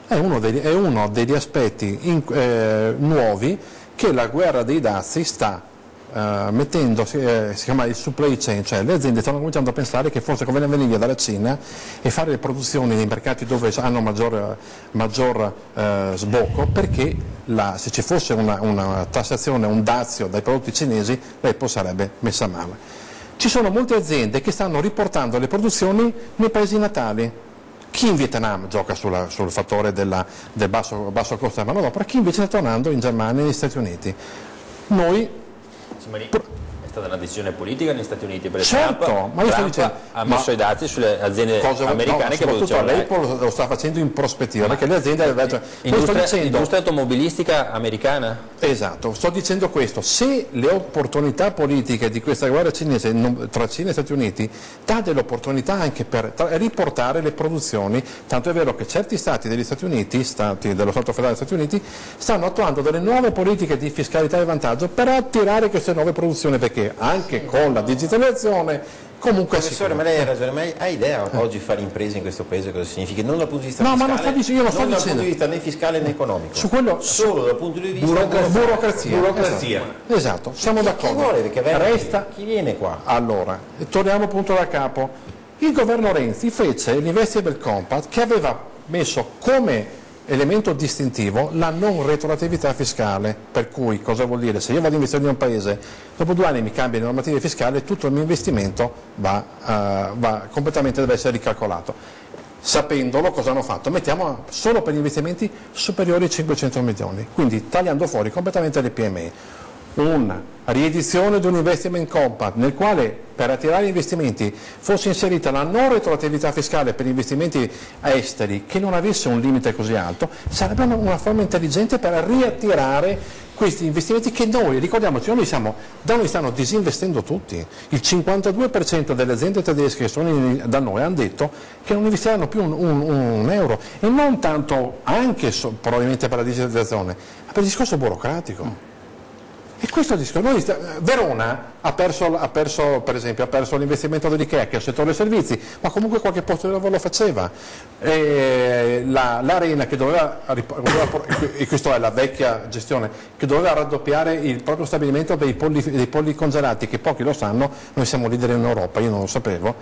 è uno degli, è uno degli aspetti in, eh, nuovi che la guerra dei dazi sta eh, mettendo, eh, si chiama il supply chain, cioè le aziende stanno cominciando a pensare che forse conviene venire dalla Cina e fare le produzioni nei mercati dove hanno maggior, maggior eh, sbocco perché la, se ci fosse una, una tassazione, un dazio dai prodotti cinesi, l'Apple sarebbe messa male. Ci sono molte aziende che stanno riportando le produzioni nei paesi natali, chi in Vietnam gioca sulla, sul fattore della, del basso, basso costo della manodopera, chi invece sta tornando in Germania e negli Stati Uniti. Noi stata una decisione politica negli Stati Uniti per Certo, Trump, ma io Trump dicendo- ha messo ma- i dazi sulle aziende Cosa- americane no, che producevano l'Apple lo sta facendo in prospettiva perché le aziende sto Industria, dicendo- industria automobilistica americana? Esatto, sto dicendo questo, se le opportunità politiche di questa guerra cinese non- tra Cina e Stati Uniti dà delle opportunità anche per tra- riportare le produzioni, tanto è vero che certi stati degli Stati Uniti, stati dello Stato federale degli Stati Uniti, stanno attuando delle nuove politiche di fiscalità e vantaggio per attirare queste nuove produzioni, perché anche con la digitalizzazione comunque Professore, ma lei ha ragione, ma hai idea oggi fare imprese in questo paese cosa significa? Non dal punto di vista No, ma fiscale, non sto dicendo- io non sto dal punto di vista né fiscale né economico. Su quello- Solo dal punto di vista Burocrazia. burocrazia. Burocrazia. Esatto, siamo Chi- d'accordo. Chi vuole Resta chi viene qua? Allora, torniamo appunto da capo. Il governo Renzi fece l'Investable Compact che aveva messo come elemento distintivo la non retroattività fiscale, per cui cosa vuol dire? Se io vado a investire in un paese, dopo due anni mi cambia le normative fiscali, tutto il mio investimento va, eh, va completamente deve essere ricalcolato. Sapendolo cosa hanno fatto? Mettiamo solo per gli investimenti superiori ai 500 milioni, quindi tagliando fuori completamente le PMI una riedizione di un investment compact nel quale per attirare investimenti fosse inserita la non retroattività fiscale per investimenti esteri che non avesse un limite così alto, sarebbe una, una forma intelligente per riattirare questi investimenti che noi, ricordiamoci, noi siamo, da noi stanno disinvestendo tutti. Il 52% delle aziende tedesche che sono in- da noi hanno detto che non investiranno più un, un- un euro e non tanto anche so- probabilmente per la digitalizzazione, ma per il discorso burocratico. E questo discorso. Noi Verona ha perso, ha perso, per esempio, ha perso l'investimento dell'IKEA che è il settore servizi, ma comunque qualche posto di lavoro lo faceva. E la- L'Arena che doveva, e questa è la vecchia gestione, che doveva raddoppiare il proprio stabilimento dei polli, dei polli congelati, che pochi lo sanno, noi siamo leader in Europa, io non lo sapevo, ha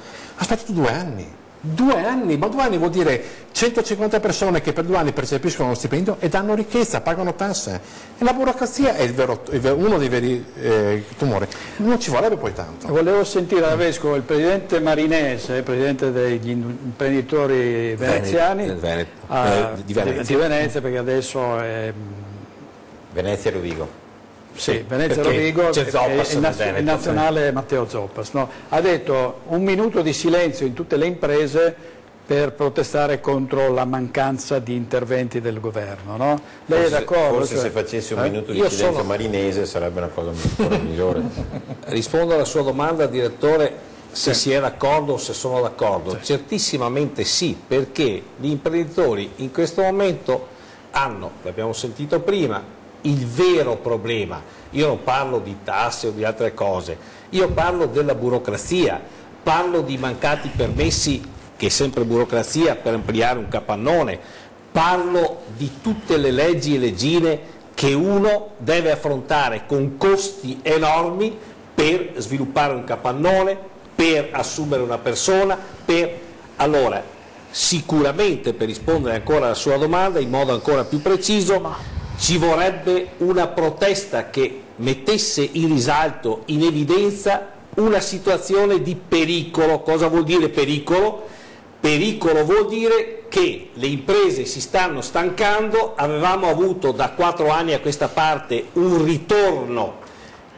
aspettato due anni. Due anni, ma due anni vuol dire 150 persone che per due anni percepiscono uno stipendio e danno ricchezza, pagano tasse. E la burocrazia è il vero- il vero- uno dei veri eh, tumori. Non ci vorrebbe poi tanto. Volevo sentire da Vescovo il presidente Marinese, presidente degli imprenditori veneziani, Veneto, Veneto. ah, Eh, di Venezia. di Venezia, perché adesso è Venezia e Rovigo. Sì, Venezia Rovigo e- il, nazionale Matteo Zoppas. no? Ha detto un minuto di silenzio in tutte le imprese per protestare contro la mancanza di interventi del governo. no? Lei Forse, è d'accordo? forse Cioè- se facesse un eh? minuto di Io silenzio sono- marinese sarebbe una cosa ancora migliore. <laughs> Rispondo alla sua domanda, direttore, se si è d'accordo o se sono d'accordo. Certissimamente sì, perché gli imprenditori in questo momento hanno, l'abbiamo sentito prima, il vero problema. Io non parlo di tasse o di altre cose, io parlo della burocrazia, parlo di mancati permessi, che è sempre burocrazia, per ampliare un capannone, parlo di tutte le leggi e leggine che uno deve affrontare con costi enormi per sviluppare un capannone, per assumere una persona, per... Allora, sicuramente per rispondere ancora alla sua domanda in modo ancora più preciso, ci vorrebbe una protesta che mettesse in risalto, in evidenza, una situazione di pericolo. Cosa vuol dire pericolo? Pericolo vuol dire che le imprese si stanno stancando, avevamo avuto da quattro anni a questa parte un ritorno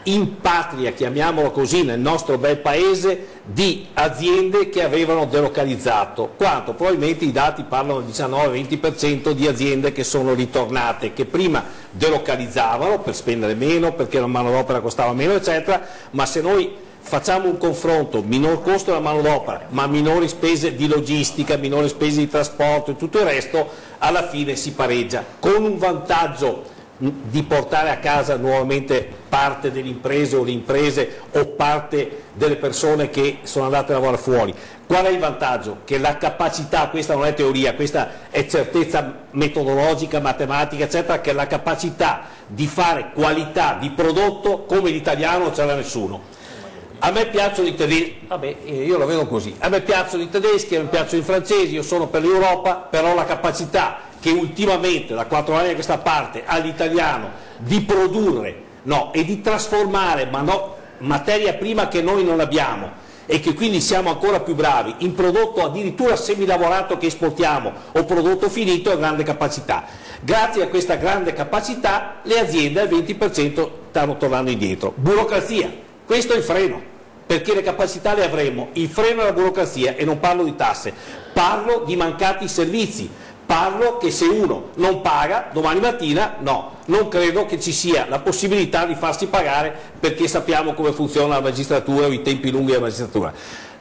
in patria, chiamiamolo così, nel nostro bel paese, di aziende che avevano delocalizzato. Quanto? Probabilmente i dati parlano del 19-20% di aziende che sono ritornate, che prima delocalizzavano per spendere meno, perché la manodopera costava meno, eccetera, ma se noi facciamo un confronto, minor costo della manodopera, ma minori spese di logistica, minori spese di trasporto e tutto il resto, alla fine si pareggia, con un vantaggio di portare a casa nuovamente parte delle imprese o le imprese o parte delle persone che sono andate a lavorare fuori. Qual è il vantaggio? Che la capacità, questa non è teoria, questa è certezza metodologica, matematica, eccetera, che la capacità di fare qualità di prodotto come l'italiano ce l'ha nessuno. A me piacciono i tedeschi, vabbè, eh, io lo vedo così, a me piacciono i tedeschi, a me piacciono i francesi, io sono per l'Europa, però la capacità che ultimamente da quattro anni a questa parte ha l'italiano di produrre no, e di trasformare ma no, materia prima che noi non abbiamo e che quindi siamo ancora più bravi in prodotto addirittura semilavorato che esportiamo o prodotto finito a grande capacità. Grazie a questa grande capacità le aziende al 20% stanno tornando indietro. Burocrazia, Questo è il freno, perché le capacità le avremo, il freno è la burocrazia e non parlo di tasse, parlo di mancati servizi, parlo che se uno non paga domani mattina no, non credo che ci sia la possibilità di farsi pagare perché sappiamo come funziona la magistratura o i tempi lunghi della magistratura.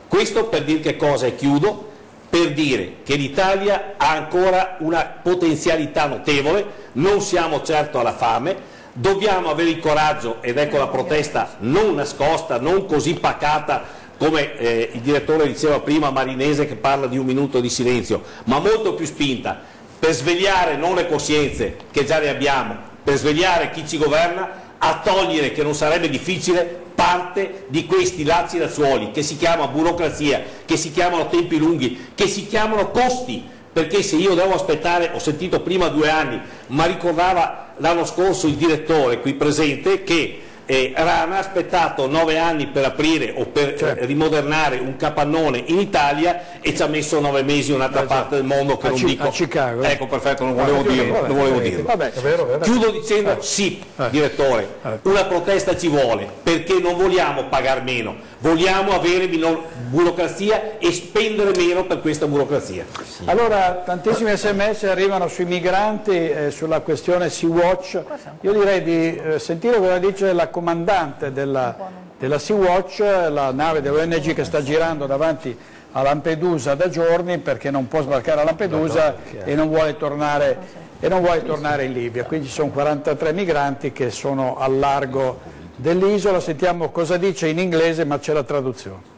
Questo per dire che cosa? E chiudo, per dire che l'Italia ha ancora una potenzialità notevole, non siamo certo alla fame, dobbiamo avere il coraggio, ed ecco la protesta non nascosta, non così pacata come eh, il direttore diceva prima, Marinese che parla di un minuto di silenzio, ma molto più spinta, per svegliare non le coscienze che già ne abbiamo, per svegliare chi ci governa, a togliere, che non sarebbe difficile, parte di questi lacci razzuoli che si chiama burocrazia, che si chiamano tempi lunghi, che si chiamano costi, perché se io devo aspettare, ho sentito prima due anni, ma ricordava l'anno scorso il direttore qui presente che eh, Rana ha aspettato nove anni per aprire o per certo. rimodernare un capannone in Italia e ci ha messo nove mesi in un'altra esatto. parte del mondo che a non C- dico. A Chicago. Ecco, perfetto, non volevo dirlo. Vabbè, non volevo dirlo. Vabbè, vero, vero. Chiudo dicendo eh. sì, eh. direttore, eh. una protesta ci vuole perché non vogliamo pagare meno, vogliamo avere minor burocrazia e spendere meno per questa burocrazia. Sì. Allora, tantissimi sms arrivano sui migranti, eh, sulla questione Sea-Watch. Io direi di eh, sentire cosa dice la comandante della, della Sea-Watch, la nave dell'ONG che sta girando davanti a Lampedusa da giorni perché non può sbarcare a Lampedusa e non vuole tornare, e non vuole tornare in Libia. Quindi ci sono 43 migranti che sono al largo dell'isola. Sentiamo cosa dice in inglese, ma c'è la traduzione.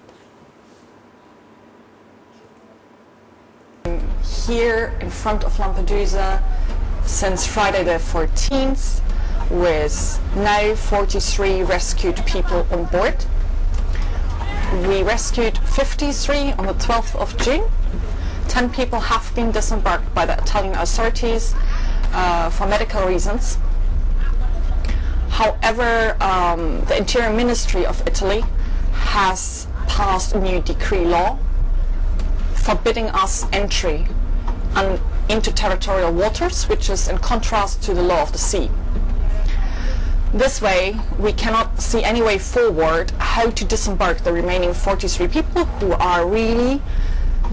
Here in front of Lampedusa since Friday the 14th with now 43 rescued people on board. We rescued 53 on the 12th of June. 10 people have been disembarked by the Italian authorities uh, for medical reasons. However, um, the Interior Ministry of Italy has passed a new decree law forbidding us entry into territorial waters, which is in contrast to the law of the sea. This way, we cannot see any way forward how to disembark the remaining 43 people who are really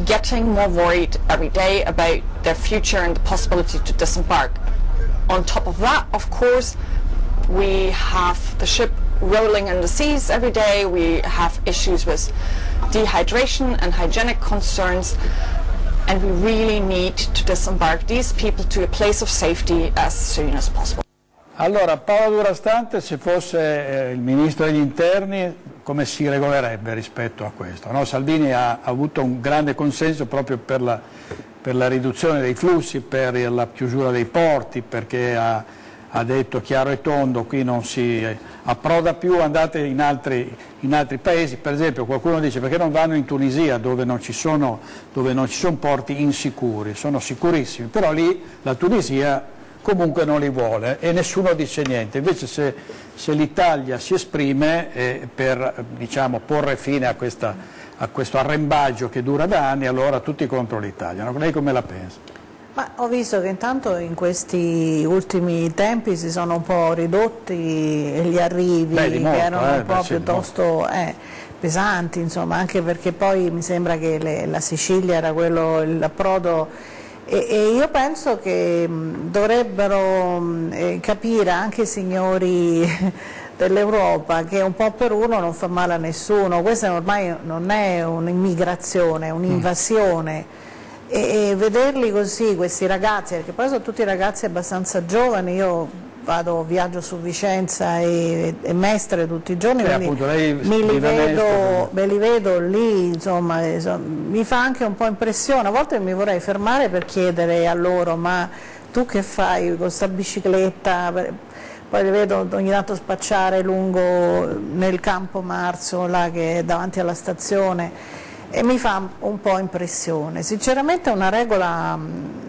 getting more worried every day about their future and the possibility to disembark. On top of that, of course, we have the ship rolling in the seas every day. We have issues with dehydration and hygienic concerns. And we really need to disembark these people to a place of safety as soon as possible. Allora, Paolo Durastante, se fosse eh, il Ministro degli Interni, come si regolerebbe rispetto a questo? No? Salvini ha, ha, avuto un grande consenso proprio per la, per la, riduzione dei flussi, per la chiusura dei porti, perché ha, ha detto chiaro e tondo, qui non si approda più, andate in altri, in altri, paesi, per esempio qualcuno dice perché non vanno in Tunisia dove non, ci sono, non ci sono porti insicuri, sono sicurissimi, però lì la Tunisia comunque non li vuole e nessuno dice niente, invece se, se l'Italia si esprime eh, per diciamo, porre fine a, questa, a questo arrembaggio che dura da anni, allora tutti contro l'Italia, lei come la pensa? Ma ho visto che intanto in questi ultimi tempi si sono un po' ridotti gli arrivi beh, molto, che erano eh, un po' piuttosto eh, pesanti, insomma, anche perché poi mi sembra che le, la Sicilia era quello l'approdo e, e, io penso che mh, dovrebbero mh, eh, capire anche i signori <laughs> dell'Europa che un po' per uno non fa male a nessuno, questa ormai non è un'immigrazione, è un'invasione. Mm e, e vederli così, questi ragazzi, perché poi sono tutti ragazzi abbastanza giovani, io vado, viaggio su Vicenza e, e Mestre tutti i giorni, eh, appunto, lei mi li, vedo, me li vedo lì, insomma, insomma, mi fa anche un po' impressione, a volte mi vorrei fermare per chiedere a loro ma tu che fai con questa bicicletta? Poi li vedo ogni tanto spacciare lungo nel campo Marzo, là che è davanti alla stazione e mi fa un po' impressione. Sinceramente una regola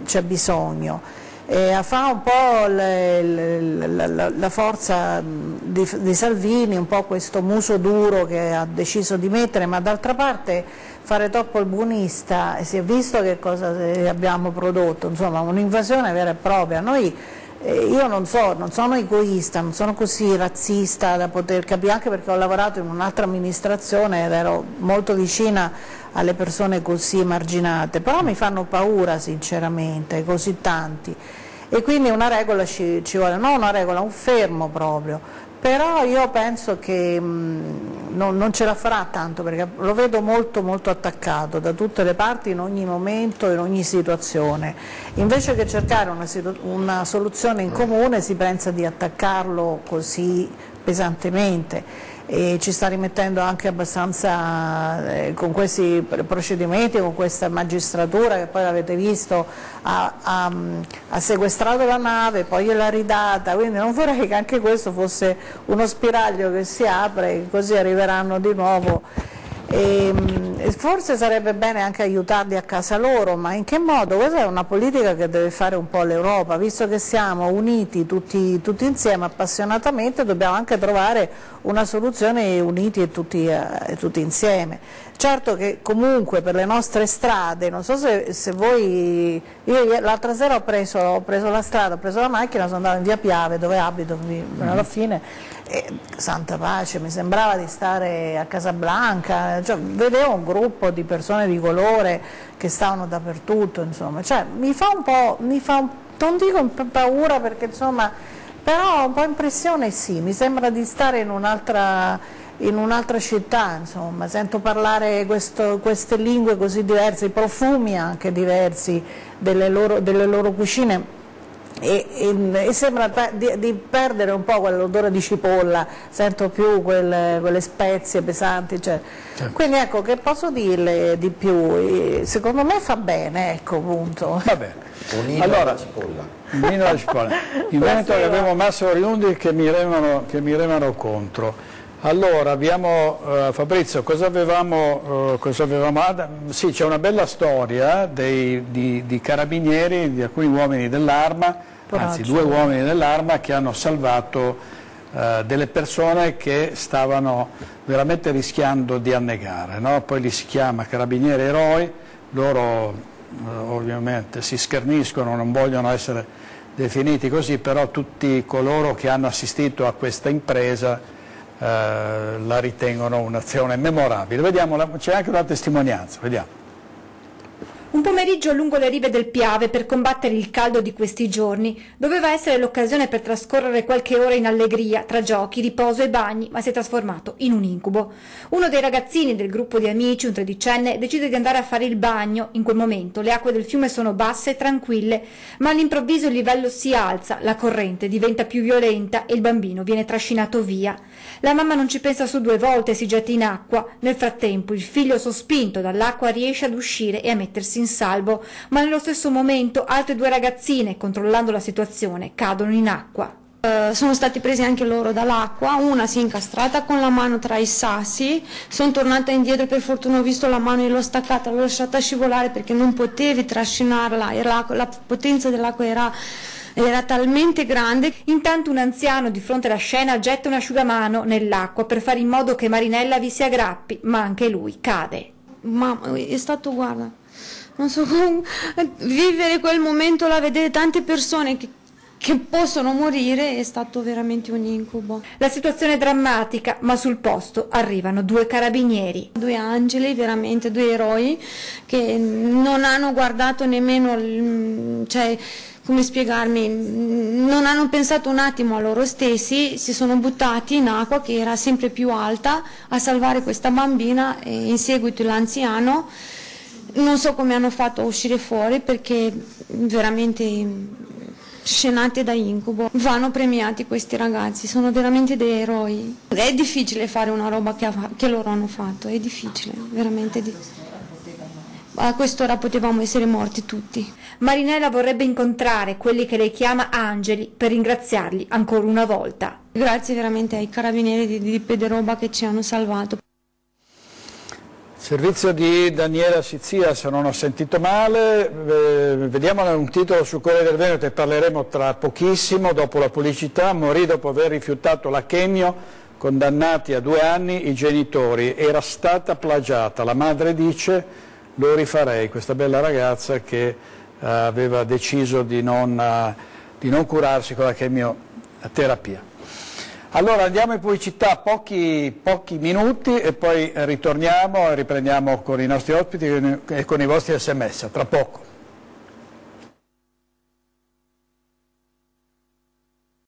c'è bisogno, e fa un po' le, le, la, la, forza di, di, Salvini, un po' questo muso duro che ha deciso di mettere, ma d'altra parte fare troppo il buonista, si è visto che cosa abbiamo prodotto, insomma un'invasione vera e propria. Noi eh, io non so, non sono egoista, non sono così razzista da poter capire, anche perché ho lavorato in un'altra amministrazione ed ero molto vicina alle persone così emarginate, però mi fanno paura sinceramente, così tanti. E quindi una regola ci, ci vuole, non una regola, un fermo proprio, però io penso che mh, non, non, ce la farà tanto perché lo vedo molto molto attaccato da tutte le parti in ogni momento, in ogni situazione. Invece che cercare una, una soluzione in comune si pensa di attaccarlo così pesantemente e ci sta rimettendo anche abbastanza eh, con questi procedimenti, con questa magistratura che poi l'avete visto ha, ha, ha, sequestrato la nave, poi gliel'ha ridata, quindi non vorrei che anche questo fosse uno spiraglio che si apre e così arriveranno di nuovo. E, ehm, forse sarebbe bene anche aiutarli a casa loro, ma in che modo? Questa è una politica che deve fare un po' l'Europa, visto che siamo uniti tutti, tutti, insieme appassionatamente, dobbiamo anche trovare una soluzione uniti e tutti, eh, tutti insieme. Certo che comunque per le nostre strade, non so se, se voi, io l'altra sera ho preso, ho preso, la strada, ho preso la macchina, sono andata in via Piave dove abito, alla fine e, santa pace, mi sembrava di stare a Casablanca, cioè, vedevo un gruppo di persone di colore che stavano dappertutto, insomma, cioè, mi fa un po', mi fa non dico paura perché insomma, però un po' impressione sì, mi sembra di stare in un'altra in un'altra città, insomma, sento parlare questo, queste lingue così diverse, i profumi anche diversi delle loro, delle loro cucine e, e, e sembra di, di, perdere un po' quell'odore di cipolla, sento più quelle, quelle spezie pesanti, cioè. certo. quindi ecco che posso dirle di più, secondo me fa bene, ecco punto. Va bene. allora, la cipolla. la cipolla. <laughs> In Veneto abbiamo Massimo Riundi che mi remano, che mi remano contro. Allora, abbiamo, uh, Fabrizio, cosa avevamo, uh, cosa avevamo ah, sì, c'è una bella storia dei, di, di, carabinieri, di alcuni uomini dell'arma, anzi due uomini dell'arma che hanno salvato uh, delle persone che stavano veramente rischiando di annegare, no? poi li si chiama carabinieri eroi, loro ovviamente si scherniscono, non vogliono essere definiti così, però tutti coloro che hanno assistito a questa impresa la ritengono un'azione memorabile. c'è anche una testimonianza, vediamo. Un pomeriggio lungo le rive del Piave per combattere il caldo di questi giorni doveva essere l'occasione per trascorrere qualche ora in allegria, tra giochi, riposo e bagni, ma si è trasformato in un incubo. Uno dei ragazzini del gruppo di amici, un tredicenne, decide di andare a fare il bagno. In quel momento le acque del fiume sono basse e tranquille, ma all'improvviso il livello si alza, la corrente diventa più violenta e il bambino viene trascinato via. La mamma non ci pensa su due volte e si getta in acqua. Nel frattempo il figlio sospinto dall'acqua riesce ad uscire e a mettersi in salvo, ma nello stesso momento altre due ragazzine, controllando la situazione, cadono in acqua. Uh, sono stati presi anche loro dall'acqua, una si è incastrata con la mano tra i sassi, sono tornata indietro, per fortuna ho visto la mano e l'ho staccata, l'ho lasciata scivolare perché non potevi trascinarla, la, la potenza dell'acqua era era talmente grande. Intanto un anziano di fronte alla scena getta un asciugamano nell'acqua per fare in modo che Marinella vi si aggrappi, ma anche lui cade. Ma è stato, guarda, non so come vivere quel momento là, vedere tante persone che che possono morire è stato veramente un incubo. La situazione è drammatica, ma sul posto arrivano due carabinieri. Due angeli, veramente due eroi, che non hanno guardato nemmeno, cioè, come spiegarmi, non hanno pensato un attimo a loro stessi, si sono buttati in acqua che era sempre più alta a salvare questa bambina e in seguito l'anziano. Non so come hanno fatto a uscire fuori perché veramente scenate da incubo. Vanno premiati questi ragazzi, sono veramente dei eroi. È difficile fare una roba che, che loro hanno fatto, è difficile, veramente difficile. A quest'ora potevamo essere morti tutti. Marinella vorrebbe incontrare quelli che lei chiama angeli per ringraziarli ancora una volta. Grazie veramente ai carabinieri di, di Pederoba che ci hanno salvato. Servizio di Daniela Sizia, se non ho sentito male, eh, vediamo un titolo sul Corriere del Veneto e parleremo tra pochissimo, dopo la pubblicità, morì dopo aver rifiutato la chemio, condannati a due anni i genitori, era stata plagiata, la madre dice lo rifarei, questa bella ragazza che eh, aveva deciso di non, eh, di non curarsi con la chemioterapia. Allora andiamo in pubblicità pochi, pochi minuti e poi ritorniamo e riprendiamo con i nostri ospiti e con i vostri sms, tra poco.